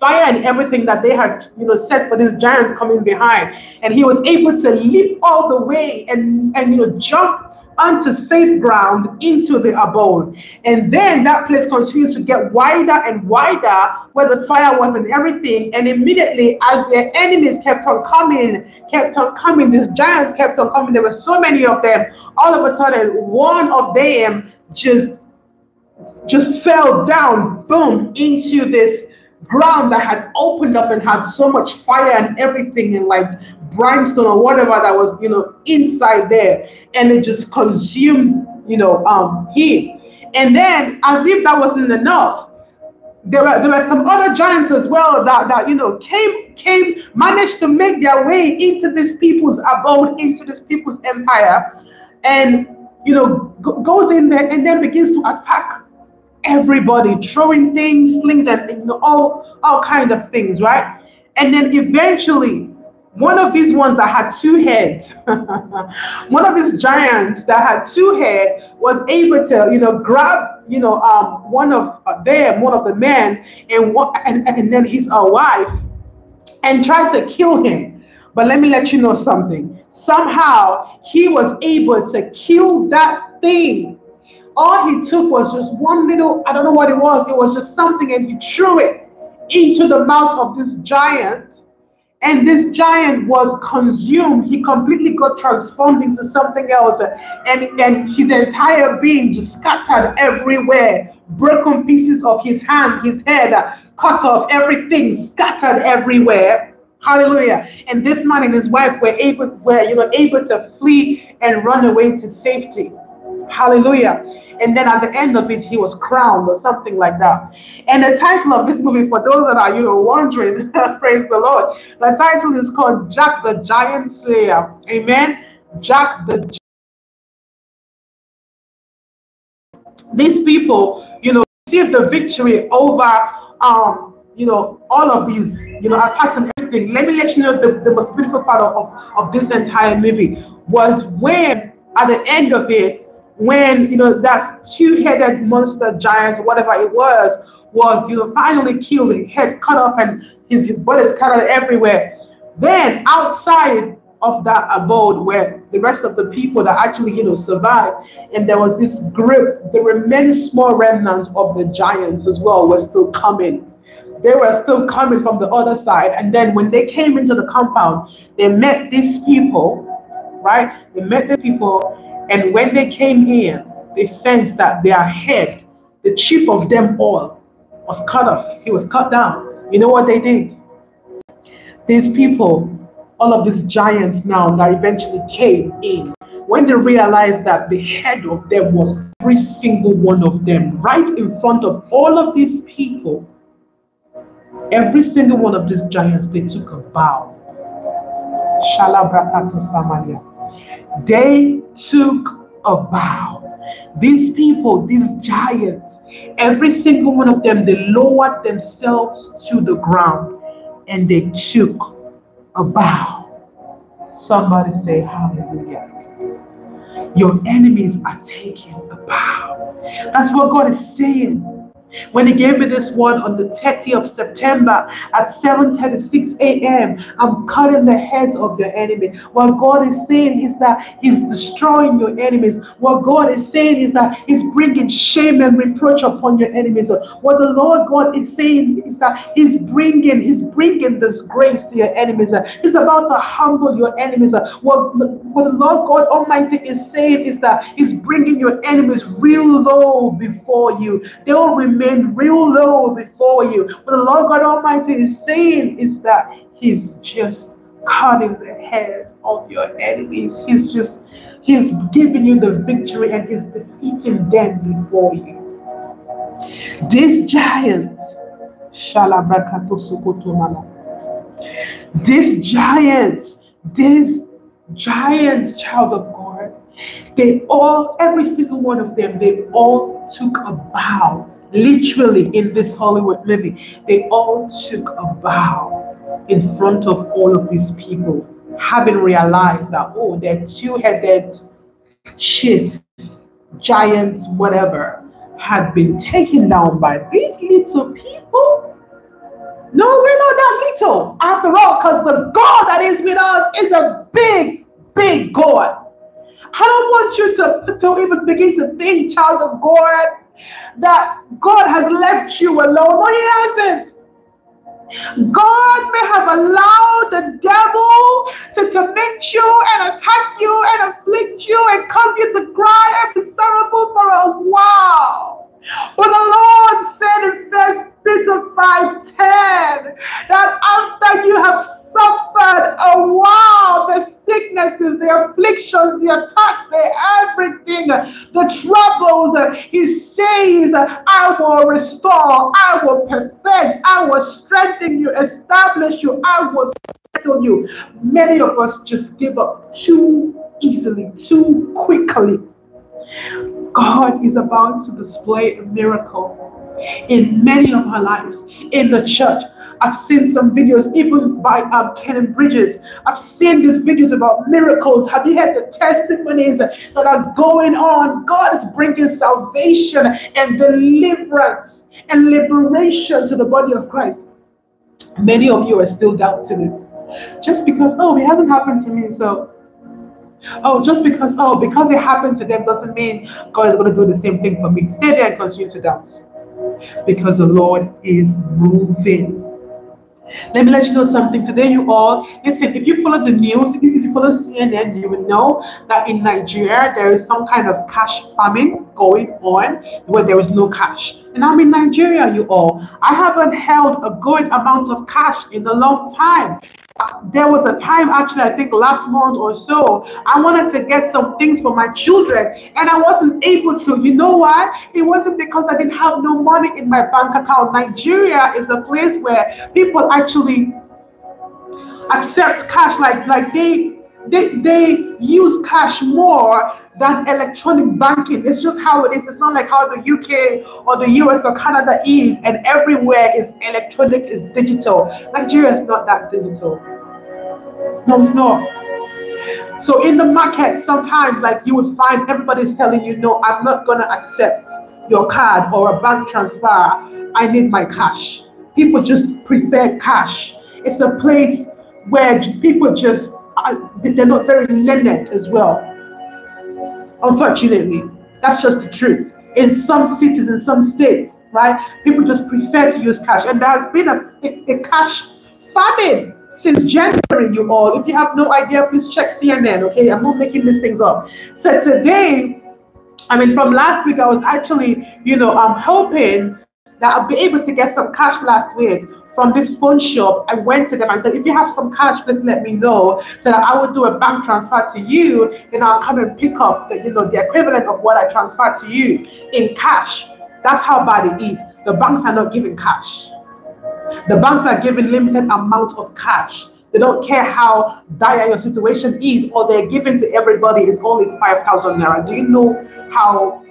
fire and everything that they had, you know, set for these giants coming behind. And he was able to leap all the way and, and you know, jump onto safe ground into the abode. And then that place continued to get wider and wider where the fire was and everything. And immediately, as their enemies kept on coming, kept on coming, these giants kept on coming, there were so many of them. All of a sudden, one of them just just fell down, boom, into this ground that had opened up and had so much fire and everything and like brimstone or whatever that was you know inside there. And it just consumed you know um him. And then as if that wasn't enough there were there were some other giants as well that that you know came came managed to make their way into these people's abode into this people's empire. And you know goes in there and then begins to attack everybody throwing things, slings, and you know, all all kind of things, right? And then eventually, one of these ones that had two heads, one of these giants that had two heads was able to, you know, grab, you know, um, one of uh, them, one of the men, and what, and, and then his uh, wife, and tried to kill him. But let me let you know something. Somehow he was able to kill that thing all he took was just one little, I don't know what it was, it was just something, and he threw it into the mouth of this giant. and this giant was consumed. He completely got transformed into something else, and, and his entire being just scattered everywhere. Broken pieces of his hand, his head cut off, everything scattered everywhere. Hallelujah. And this man and his wife were able were you know able to flee and run away to safety. Hallelujah. And then at the end of it, he was crowned or something like that. And the title of this movie, for those that are, you know, wondering, praise the Lord, the title is called Jack the Giant Slayer. Amen. Jack the These people, you know, received the victory over, um, you know, all of these, you know, attacks and everything. Let me let you know the, the most beautiful part of, of, of this entire movie was when, at the end of it, when you know that two-headed monster giant, whatever it was, was you know finally killed, his head cut off, and his his body scattered everywhere. Then outside of that abode where the rest of the people that actually you know survived, and there was this group, there were many small remnants of the giants as well were still coming. They were still coming from the other side, and then when they came into the compound, they met these people, right? They met these people and when they came in, they sensed that their head, the chief of them all, was cut off. He was cut down. You know what they did? These people, all of these giants now that eventually came in, when they realized that the head of them was every single one of them, right in front of all of these people, every single one of these giants, they took a bow. Shalabrakato Samaria. They took a bow. These people, these giants, every single one of them, they lowered themselves to the ground and they took a bow. Somebody say hallelujah. Your enemies are taking a bow. That's what God is saying. When he gave me this one on the 30th of September at 7:36 a.m., I'm cutting the heads of your enemy. What God is saying is that He's destroying your enemies. What God is saying is that He's bringing shame and reproach upon your enemies. What the Lord God is saying is that He's bringing He's bringing disgrace to your enemies. He's about to humble your enemies. What, what the Lord God Almighty is saying is that He's bringing your enemies real low before you. They will remain remain real low before you. What the Lord God Almighty is saying is that He's just cutting the heads of your enemies. He's just, He's giving you the victory and He's defeating them before you. These giants, these giants, these giants, child of God, they all, every single one of them, they all took a bow literally in this Hollywood movie, they all took a bow in front of all of these people, having realized that, oh, they're two headed chief, giants, whatever, had been taken down by these little people. No, we're not that little. After all, because the God that is with us is a big, big God. I don't want you to, to even begin to think, child of God, that God has left you alone. No, He hasn't. God may have allowed the devil to torment you and attack you and afflict you and cause you to cry and be sorrowful for a while. But the Lord said in First Peter 5:10 that after you have suffered a while, the sicknesses, the afflictions, the attacks, the everything, the troubles, he says, I will restore, I will perfect, I will strengthen you, establish you, I will settle you. Many of us just give up too easily, too quickly. God is about to display a miracle in many of our lives in the church. I've seen some videos even by um, Bridges. I've seen these videos about miracles. Have you heard the testimonies that are going on? God is bringing salvation and deliverance and liberation to the body of Christ. Many of you are still doubting it. Just because, oh, it hasn't happened to me, so Oh, just because, oh, because it happened to them doesn't mean God is going to do the same thing for me. Stay there and continue to doubt. Because the Lord is moving. Let me let you know something today, you all. Listen, if you follow the news, if you follow CNN, you will know that in Nigeria there is some kind of cash famine going on where there is no cash. And I'm in Nigeria, you all. I haven't held a good amount of cash in a long time there was a time actually i think last month or so i wanted to get some things for my children and i wasn't able to. You know why? It wasn't because i didn't have no money in my bank account. Nigeria is a place where people actually accept cash like like they they they use cash more than electronic banking. It's just how it is. It's not like how the UK or the US or Canada is, and everywhere is electronic, is digital. Nigeria is not that digital. No, it's not. So in the market, sometimes like you would find everybody's telling you, no, I'm not gonna accept your card or a bank transfer. I need my cash. People just prefer cash. It's a place where people just they're not very learned as well. Unfortunately, that's just the truth. In some cities, in some states, right, people just prefer to use cash, and there has been a, a, a cash famine since January. You all, if you have no idea, please check CNN. Okay, I'm not making these things up. So today, I mean, from last week, I was actually, you know, I'm hoping that I'll be able to get some cash last week from this phone shop, I went to them and said, if you have some cash, please let me know so that I will do a bank transfer to you. Then I'll come and pick up the, you know, the equivalent of what I transferred to you in cash. That's how bad it is. The banks are not giving cash. The banks are giving limited amount of cash. They don't care how dire your situation is, or they're giving to everybody is only 5,000 naira. Do you know how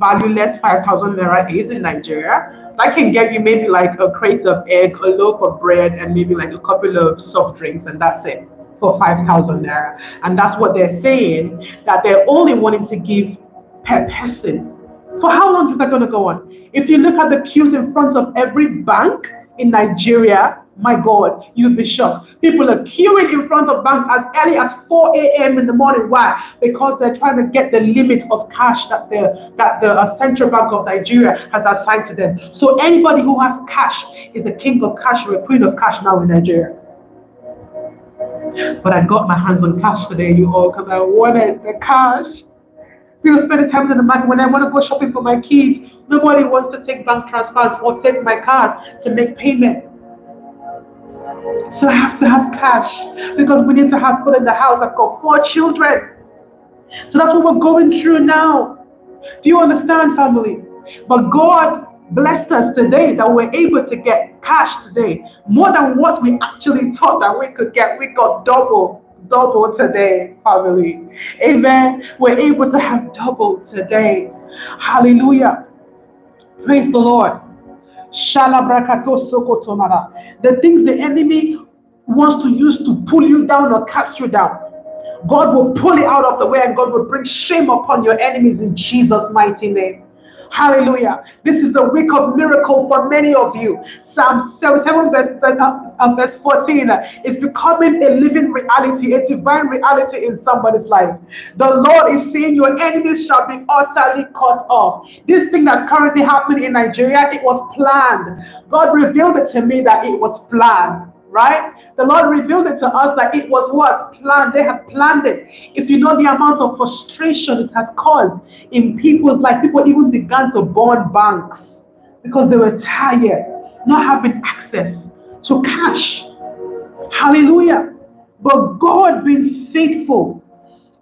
valueless 5,000 naira is in Nigeria? I can get you maybe like a crate of egg, a loaf of bread, and maybe like a couple of soft drinks, and that's it for 5,000 naira. And that's what they're saying that they're only wanting to give per person. For how long is that going to go on? If you look at the queues in front of every bank in Nigeria, my God, you'd be shocked. People are queuing in front of banks as early as 4 a.m. in the morning. Why? Because they're trying to get the limit of cash that the that the uh, Central Bank of Nigeria has assigned to them. So anybody who has cash is a king of cash or a queen of cash now in Nigeria. But I got my hands on cash today, you all, because I wanted the cash. People spending time in the market when I want to go shopping for my kids. Nobody wants to take bank transfers or take my card to make payment. So I have to have cash because we need to have food in the house. I've got four children. So that's what we're going through now. Do you understand, family? But God blessed us today that we're able to get cash today. More than what we actually thought that we could get. We got double, double today, family. Amen. We're able to have double today. Hallelujah. Praise the Lord. The things the enemy wants to use to pull you down or cast you down. God will pull it out of the way and God will bring shame upon your enemies in Jesus' mighty name. Hallelujah. This is the week of miracle for many of you. Psalm 77, verse, uh, verse 14 is becoming a living reality, a divine reality in somebody's life. The Lord is saying your enemies shall be utterly cut off. This thing that's currently happening in Nigeria, it was planned. God revealed it to me that it was planned right? The Lord revealed it to us that it was what? Planned. They had planned it. If you know the amount of frustration it has caused in people's life, people even began to burn banks because they were tired, not having access to cash. Hallelujah. But God being faithful.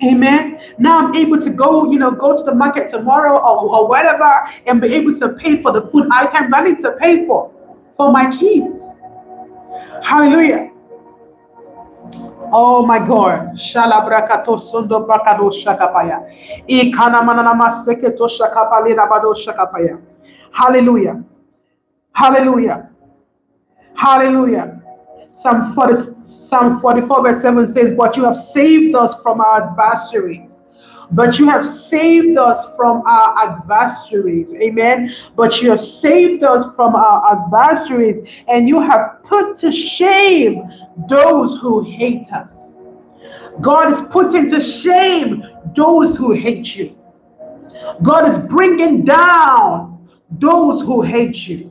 Amen. Now I'm able to go, you know, go to the market tomorrow or, or whatever and be able to pay for the food items I need to pay for for my kids. Hallelujah. Oh my God. Shalabrakato sundo brakado shakapaya. Ikana manana maseketo shakapali rabado shakapaya. Hallelujah. Hallelujah. Hallelujah. Psalm 40, Psalm 44 verse 7 says, But you have saved us from our adversaries but you have saved us from our adversaries. Amen. But you have saved us from our adversaries, and you have put to shame those who hate us. God is putting to shame those who hate you. God is bringing down those who hate you.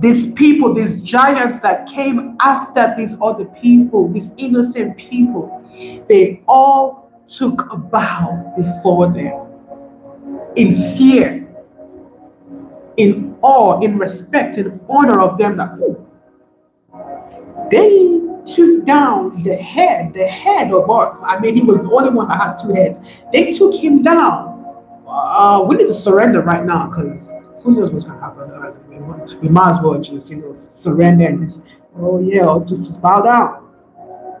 these people, these giants that came after these other people, these innocent people, they all took a bow before them in fear, in awe, in respect, in honor of them. That they took down the head, the head of God. I mean, he was the only one that had two heads. They took him down. Uh, we need to surrender right now because who knows what's going to happen. We might as well just, you know, surrender and just, oh yeah, just, just bow down.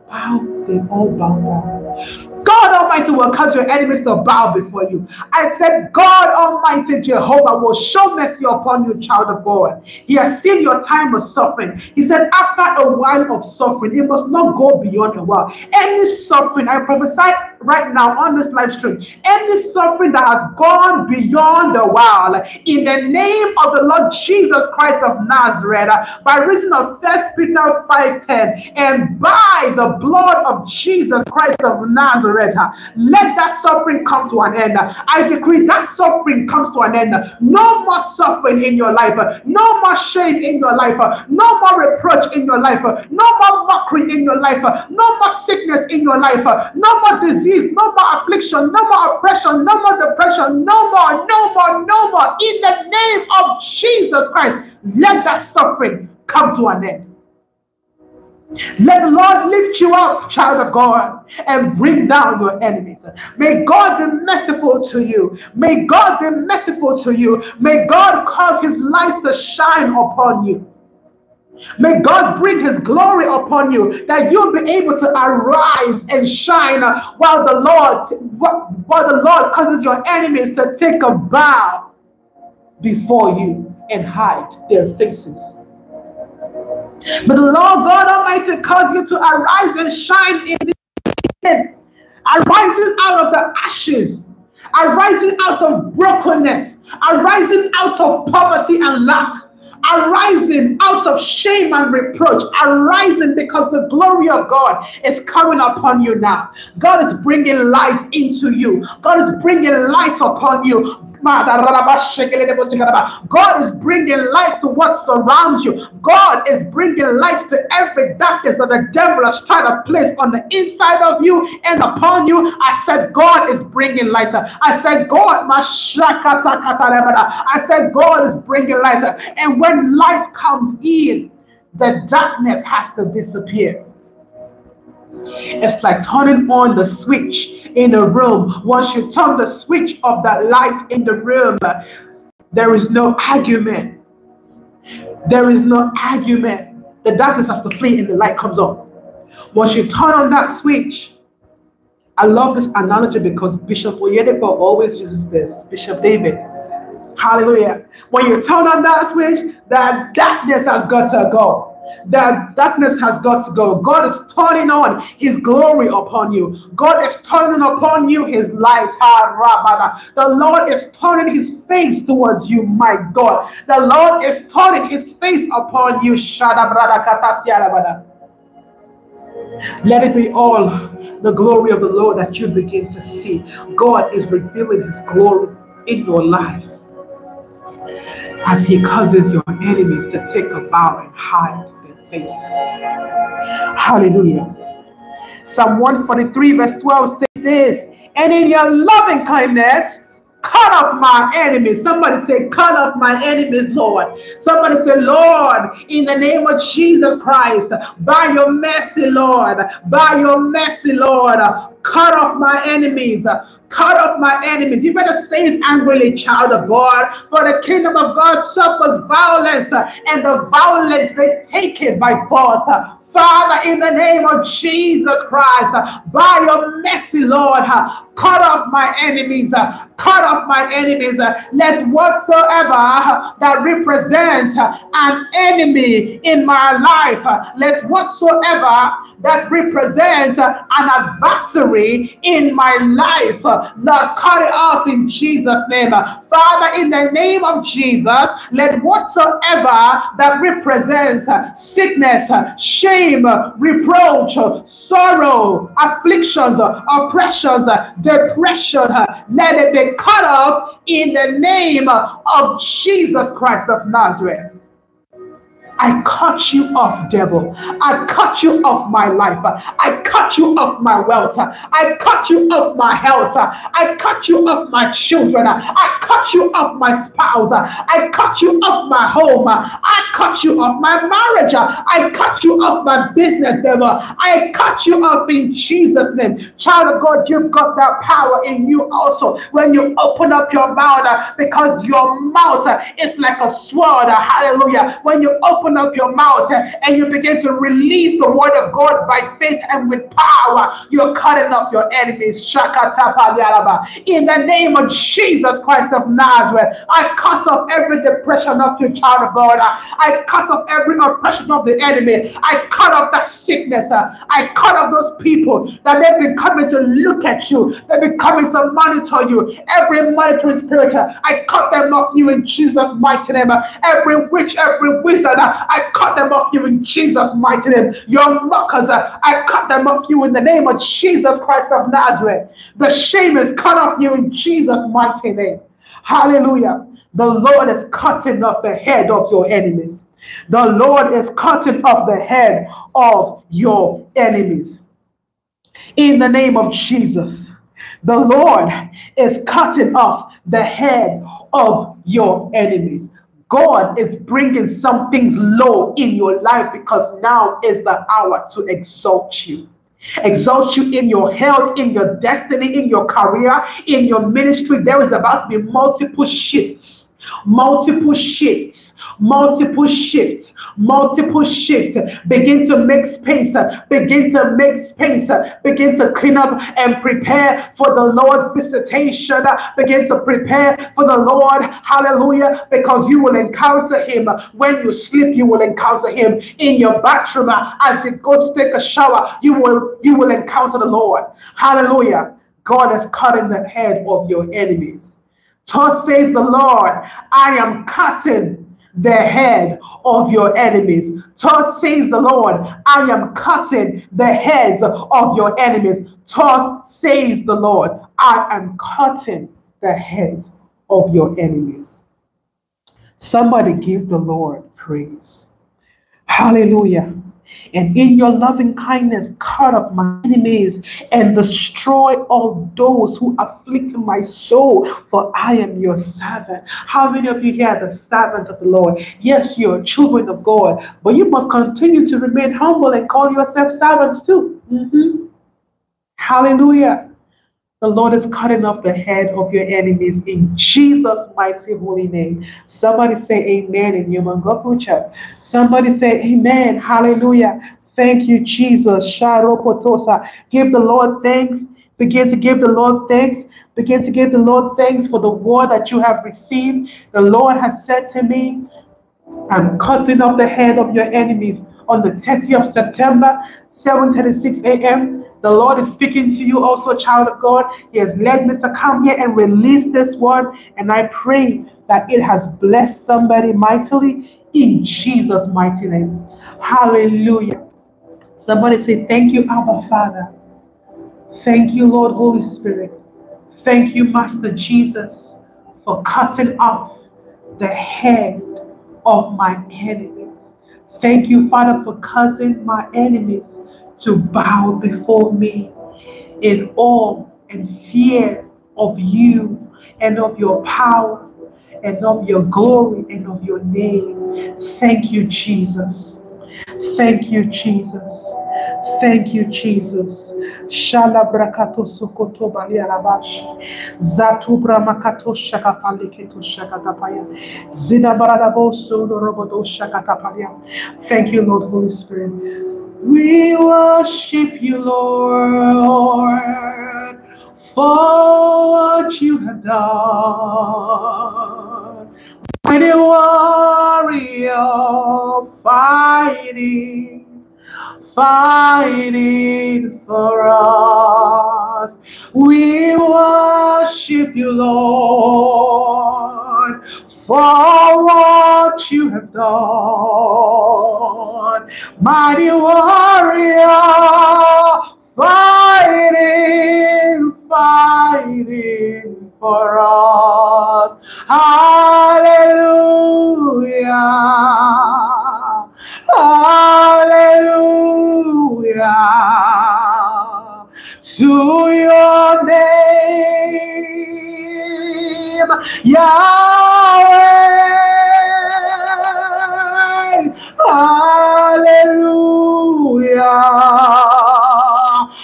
Bow, they all bow down. God Almighty will cause your enemies to bow before you. I said, God Almighty Jehovah will show mercy upon you, child of God. He has seen your time of suffering. He said, after a while of suffering, it must not go beyond a while. Any suffering, I prophesy right now on this live stream, any suffering that has gone beyond a while, in the name of the Lord Jesus Christ of Nazareth, by reason of First Peter 5:10, and by the blood of Jesus Christ of Nazareth let that suffering come to an end. I decree that suffering comes to an end. No more suffering in your life. No more shame in your life. No more reproach in your life. No more mockery in your life. No more sickness in your life. No more disease. No more affliction. No more oppression. No more depression. No more. No more. No more. In the name of Jesus Christ, let that suffering come to an end. Let the Lord lift you up, child of God, and bring down your enemies. May God be merciful to you. May God be merciful to you. May God cause his light to shine upon you. May God bring his glory upon you that you'll be able to arise and shine while the Lord while the Lord causes your enemies to take a bow before you and hide their faces. But the Lord God Almighty cause you to arise and shine in this season, arising out of the ashes, arising out of brokenness, arising out of poverty and lack, arising out of shame and reproach, arising because the glory of God is coming upon you now. God is bringing light into you. God is bringing light upon you. God is bringing light to what surrounds you. God is bringing light to every darkness that the devil has tried to place on the inside of you and upon you. I said, God is bringing light. I said, God, I said, God is bringing light. And when light comes in, the darkness has to disappear. It's like turning on the switch in a room. Once you turn the switch of that light in the room, there is no argument. There is no argument. The darkness has to flee and the light comes on. Once you turn on that switch, I love this analogy because Bishop Oyedepo always uses this, Bishop David. Hallelujah. When you turn on that switch, that darkness has got to go that darkness has got to go. God is turning on his glory upon you. God is turning upon you his light. The Lord is turning his face towards you, my God. The Lord is turning his face upon you. Let it be all the glory of the Lord that you begin to see. God is revealing his glory in your life as he causes your enemies to take a bow and hide faces. Hallelujah. Psalm 143, verse 12 says this, and in your loving kindness, cut off my enemies. Somebody say, cut off my enemies, Lord. Somebody say, Lord, in the name of Jesus Christ, by your mercy, Lord, by your mercy, Lord, cut off my enemies. Cut off my enemies. You better say it angrily, child of God. For the kingdom of God suffers violence, and the violence they take it by force. Father, in the name of Jesus Christ, by your mercy, Lord, cut off my enemies, cut off my enemies. Let whatsoever that represents an enemy in my life, let whatsoever that represents an adversary in my life, Lord, cut it off in Jesus' name. Father, in the name of Jesus, let whatsoever that represents sickness, shame, reproach, sorrow, afflictions, oppressions, depression, let it be cut off in the name of Jesus Christ of Nazareth. I cut you off, devil. I cut you off my life. I cut you off my wealth. I cut you off my health. I cut you off my children. I cut you off my spouse. I cut you off my home. I cut you off my marriage. I cut you off my business, devil. I cut you off in Jesus' name. Child of God, you've got that power in you also when you open up your mouth because your mouth is like a sword. Hallelujah. When you open up your mouth eh, and you begin to release the word of God by faith and with power, you're cutting off your enemies. In the name of Jesus Christ of Nazareth, I cut off every depression of your child of God. I cut off every oppression of the enemy. I cut off that sickness. I cut off those people that they've been coming to look at you. They've been coming to monitor you. Every monitoring spirit, I cut them off you in Jesus' mighty name. Every witch, every wizard, I cut them off you in Jesus' mighty name. Your mockers, uh, I cut them off you in the name of Jesus Christ of Nazareth. The shame is cut off you in Jesus' mighty name. Hallelujah. The Lord is cutting off the head of your enemies. The Lord is cutting off the head of your enemies. In the name of Jesus, the Lord is cutting off the head of your enemies. God is bringing some things low in your life because now is the hour to exalt you. Exalt you in your health, in your destiny, in your career, in your ministry. There is about to be multiple shifts, multiple shifts, multiple shifts multiple shifts. Begin to make space. Begin to make space. Begin to clean up and prepare for the Lord's visitation. Begin to prepare for the Lord. Hallelujah. Because you will encounter him when you sleep. You will encounter him in your bathroom as you go to take a shower. You will you will encounter the Lord. Hallelujah. God is cutting the head of your enemies. Thus says the Lord, I am cutting the head of your enemies. Thus says the Lord, I am cutting the heads of your enemies. Thus says the Lord, I am cutting the head of your enemies. Somebody give the Lord praise. Hallelujah and in your loving kindness cut off my enemies and destroy all those who afflict my soul for i am your servant. How many of you here are the servant of the lord? Yes you're children of god but you must continue to remain humble and call yourself servants too. Mm-hmm. hallelujah the Lord is cutting off the head of your enemies in Jesus' mighty holy name. Somebody say amen in your Mangopucha. Somebody say amen. Hallelujah. Thank you, Jesus. Sharopotosa. Give the Lord thanks. Begin to give the Lord thanks. Begin to give the Lord thanks for the word that you have received. The Lord has said to me, I'm cutting off the head of your enemies on the 30th of September, 7:36 a.m. The Lord is speaking to you also, child of God. He has led me to come here and release this word. And I pray that it has blessed somebody mightily in Jesus' mighty name. Hallelujah. Somebody say, Thank you, Abba Father. Thank you, Lord Holy Spirit. Thank you, Master Jesus, for cutting off the head of my enemies. Thank you, Father, for causing my enemies to bow before me in awe and fear of you and of your power and of your glory and of your name. Thank you, Jesus. Thank you, Jesus. Thank you, Jesus. Shala brakato sokoto bali alabash. Zatu bramakato shakapali keto shakatapaya. Zida baradaboso robodo shakatapaya. Thank you, Lord Holy Spirit. We worship you, Lord, for what you have done. Mighty warrior fighting, fighting for us. We worship you, Lord, for what you have done. Mighty warrior, fighting, fighting for us. Hallelujah. Hallelujah to your name, Yahweh. Hallelujah.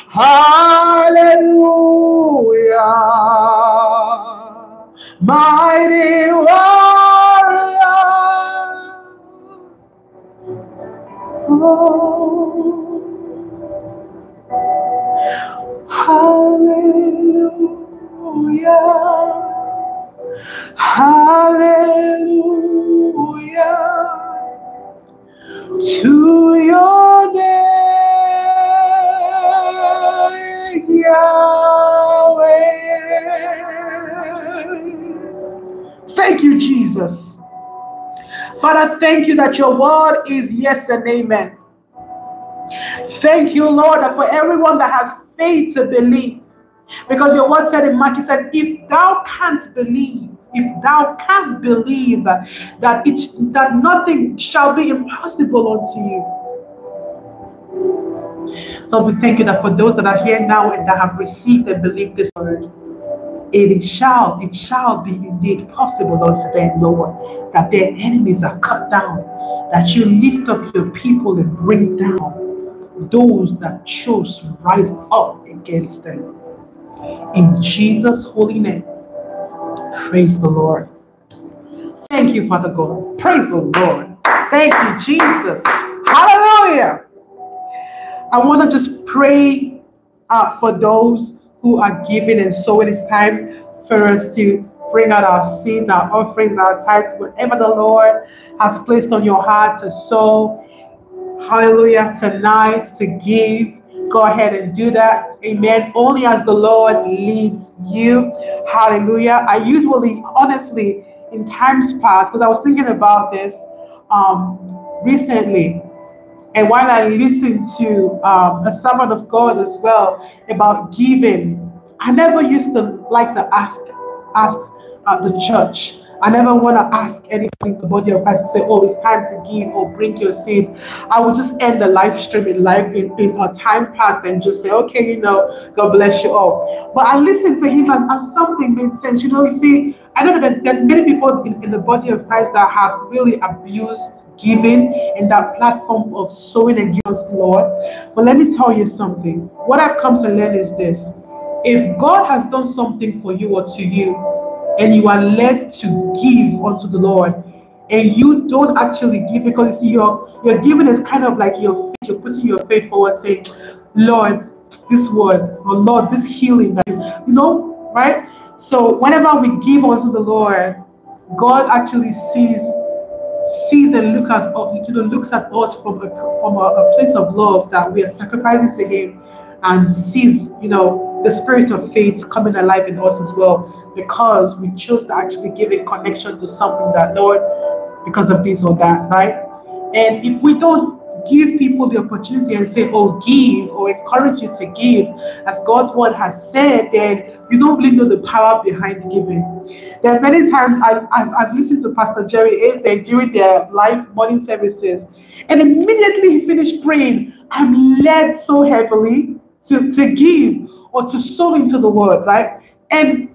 Hallelujah. Mighty warrior. Oh. Hallelujah. Hallelujah to your name, Yahweh. Thank you, Jesus. Father, thank you that your word is yes and amen. Thank you, Lord, that for everyone that has faith to believe. Because your word said in Mark, you said, if thou canst believe, if thou canst believe that it that nothing shall be impossible unto you. Lord, we thank you that for those that are here now and that have received and believed this word, it shall, it shall be indeed possible unto them, Lord, that their enemies are cut down, that you lift up your people and bring down those that chose to rise up against them. In Jesus' holy name. Praise the Lord. Thank you, Father God. Praise the Lord. Thank you, Jesus. Hallelujah. I want to just pray uh, for those who are giving and sowing. It's time for us to bring out our seeds, our offerings, our tithes, whatever the Lord has placed on your heart to sow. Hallelujah. Tonight to give go ahead and do that. Amen. Only as the Lord leads you. Hallelujah. I usually, honestly, in times past, because I was thinking about this um, recently, and while I listened to um, a servant of God as well about giving, I never used to like to ask ask uh, the church I never want to ask anything in the body of Christ to say, oh, it's time to give or bring your seeds. I would just end the live stream in live in, in a time past and just say, okay, you know, God bless you all. But I listened to him and, and something made sense. You know, you see, I don't know there's, there's many people in, in the body of Christ that have really abused giving in that platform of sowing against Lord. But let me tell you something. What I've come to learn is this. If God has done something for you or to you, and you are led to give unto the Lord, and you don't actually give because you see your your giving is kind of like your you're putting your faith forward, saying, Lord, this word, or Lord, this healing that you know, right? So whenever we give unto the Lord, God actually sees sees and look at uh, you know looks at us from a from a, a place of love that we are sacrificing to Him, and sees you know the spirit of faith coming alive in us as well because we chose to actually give a connection to something that, Lord, because of this or that, right? And if we don't give people the opportunity and say, oh, give, or encourage you to give, as God's word has said, then you don't really know the power behind giving. There are many times I, I've, I've listened to Pastor Jerry Eze during their live morning services, and immediately he finished praying, I'm led so heavily to, to give or to sow into the word, right? And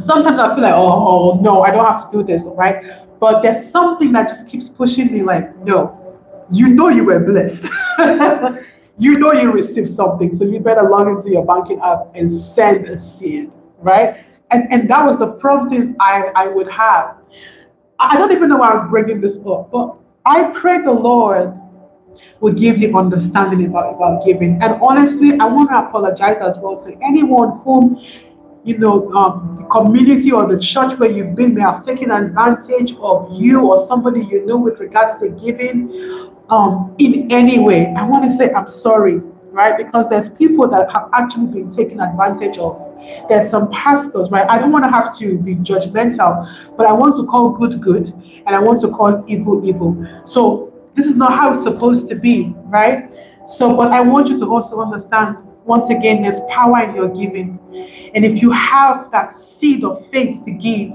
sometimes I feel like, oh, oh, no, I don't have to do this, right? But there's something that just keeps pushing me, like, no, you know you were blessed. you know you received something, so you better log into your banking app and send a seed, right? And, and that was the prompting I, I would have. I don't even know why I'm bringing this up, but I pray the Lord will give you understanding about, about giving. And honestly, I want to apologize as well to anyone whom you know, um, the community or the church where you've been may have taken advantage of you or somebody you know with regards to giving um, in any way. I want to say I'm sorry, right? Because there's people that have actually been taken advantage of. There's some pastors, right? I don't want to have to be judgmental, but I want to call good good and I want to call evil evil. So this is not how it's supposed to be, right? So, but I want you to also understand once again, there's power in your giving. And if you have that seed of faith to give,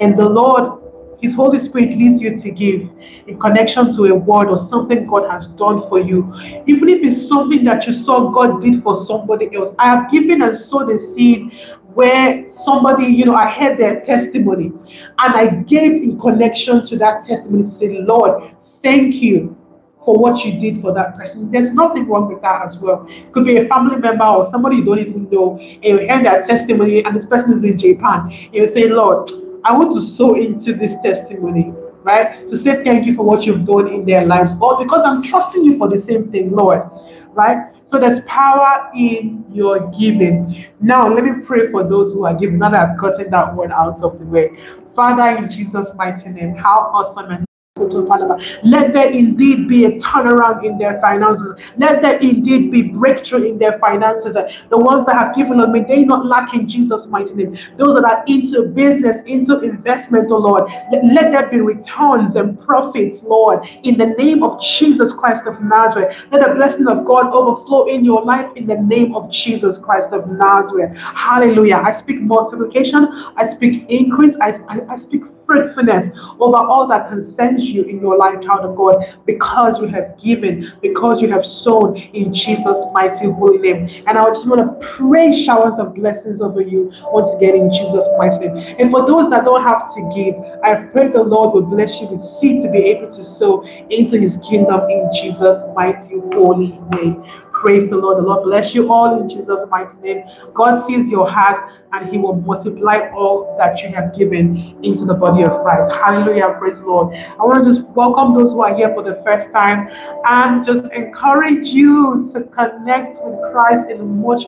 and the Lord His Holy Spirit leads you to give in connection to a word or something God has done for you. Even if it's something that you saw God did for somebody else. I have given and sowed a seed where somebody, you know, I heard their testimony and I gave in connection to that testimony to say, Lord, thank you for what you did for that person. There's nothing wrong with that as well. Could be a family member or somebody you don't even know, and you hear their testimony, and this person is in Japan. You say, Lord, I want to sow into this testimony, right? To say thank you for what you've done in their lives, or because I'm trusting you for the same thing, Lord, right? So there's power in your giving. Now, let me pray for those who are giving. Now that I've gotten that word out of the way. Father, in Jesus' mighty name, how awesome and let there indeed be a turnaround in their finances. Let there indeed be breakthrough in their finances. The ones that have given on me, they not lack in Jesus' mighty name. Those that are into business, into investment, oh Lord, let, let there be returns and profits, Lord, in the name of Jesus Christ of Nazareth. Let the blessing of God overflow in your life in the name of Jesus Christ of Nazareth. Hallelujah. I speak multiplication, I speak increase, I, I, I speak fruitfulness over all that concerns you in your life, child of God, because you have given, because you have sown in Jesus' mighty holy name. And I just want to pray showers of blessings over you once again in Jesus' mighty name. And for those that don't have to give, I pray the Lord will bless you with seed to be able to sow into his kingdom in Jesus' mighty holy name. Praise the Lord. The Lord bless you all in Jesus' mighty name. God sees your heart and he will multiply all that you have given into the body of Christ. Hallelujah. Praise the Lord. I want to just welcome those who are here for the first time and just encourage you to connect with Christ in much.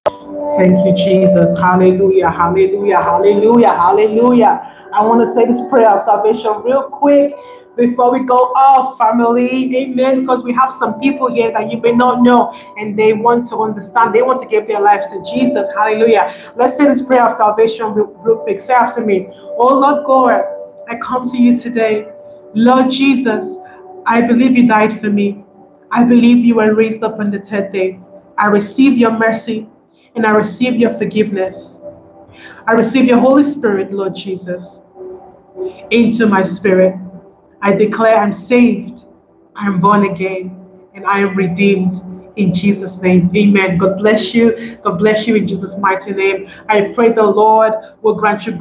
Thank you, Jesus. Hallelujah. Hallelujah. Hallelujah. Hallelujah. I want to say this prayer of salvation real quick before we go off, family. Amen. Because we have some people here that you may not know and they want to understand. They want to give their lives to Jesus. Hallelujah. Let's say this prayer of salvation real, real quick. Say after me. Oh Lord God, I come to you today. Lord Jesus, I believe you died for me. I believe you were raised up on the third day. I receive your mercy and I receive your forgiveness. I receive your Holy Spirit, Lord Jesus, into my spirit. I declare I'm saved, I'm born again, and I am redeemed in Jesus' name. Amen. God bless you. God bless you in Jesus' mighty name. I pray the Lord will grant you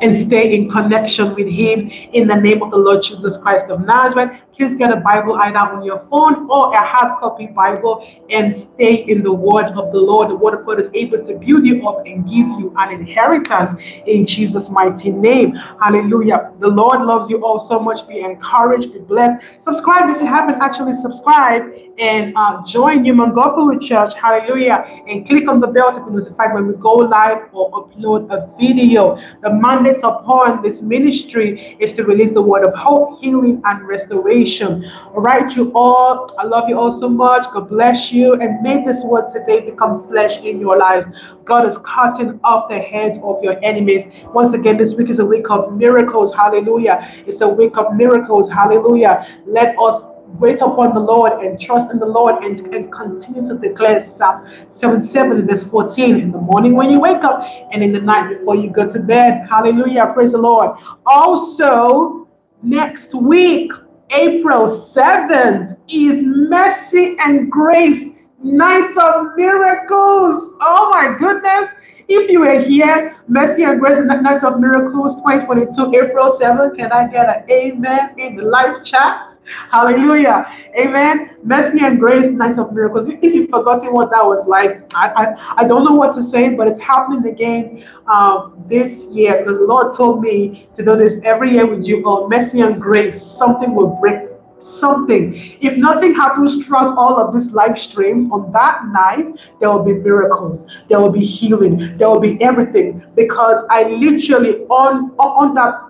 and stay in connection with Him in the name of the Lord Jesus Christ of Nazareth. Please get a Bible either on your phone or a hard copy Bible and stay in the word of the Lord. The word of God is able to build you up and give you an inheritance in Jesus' mighty name. Hallelujah. The Lord loves you all so much. Be encouraged, be blessed. Subscribe if you haven't actually subscribed and uh, join Newman Gopherwood Church. Hallelujah. And click on the bell to be notified when we go live or upload a video. The mandates upon this ministry is to release the word of hope, healing, and restoration. All right, you all. I love you all so much. God bless you. And may this word today become flesh in your lives. God is cutting off the heads of your enemies. Once again, this week is a week of miracles. Hallelujah. It's a week of miracles. Hallelujah. Let us wait upon the Lord and trust in the Lord and, and continue to declare Psalm 77 verse 14 in the morning when you wake up and in the night before you go to bed. Hallelujah. Praise the Lord. Also, next week, April 7th, is Mercy and Grace Night of Miracles. Oh my goodness. If you were here, Mercy and Grace Night of Miracles 2022, April 7th, can I get an amen in the live chat? Hallelujah. Amen. Mercy and grace, night of miracles. If you've forgotten what that was like, I, I, I don't know what to say, but it's happening again um, this year the Lord told me to do this every year with you all. Mercy and grace. Something will break something. If nothing happens throughout all of these live streams, on that night, there will be miracles, there will be healing, there will be everything. Because I literally on on that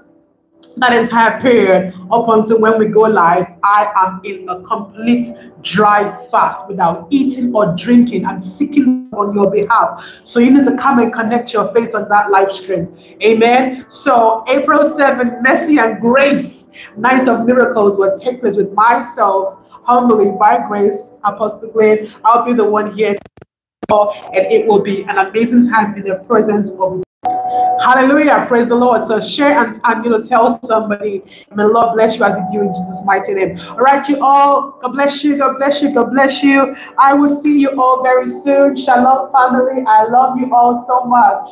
that entire period up until when we go live, I am in a complete dry fast without eating or drinking I'm seeking on your behalf. So you need to come and connect your faith on that live stream. Amen. So April 7th, Mercy and Grace, Nights of Miracles will take place with myself, humbly by grace, Apostle Glenn. I'll be the one here and it will be an amazing time in the presence of Hallelujah. Praise the Lord. So share and, and you know tell somebody. May the Lord bless you as you do in Jesus' mighty name. All right, you all. God bless you. God bless you. God bless you. I will see you all very soon. Shalom, family. I love you all so much.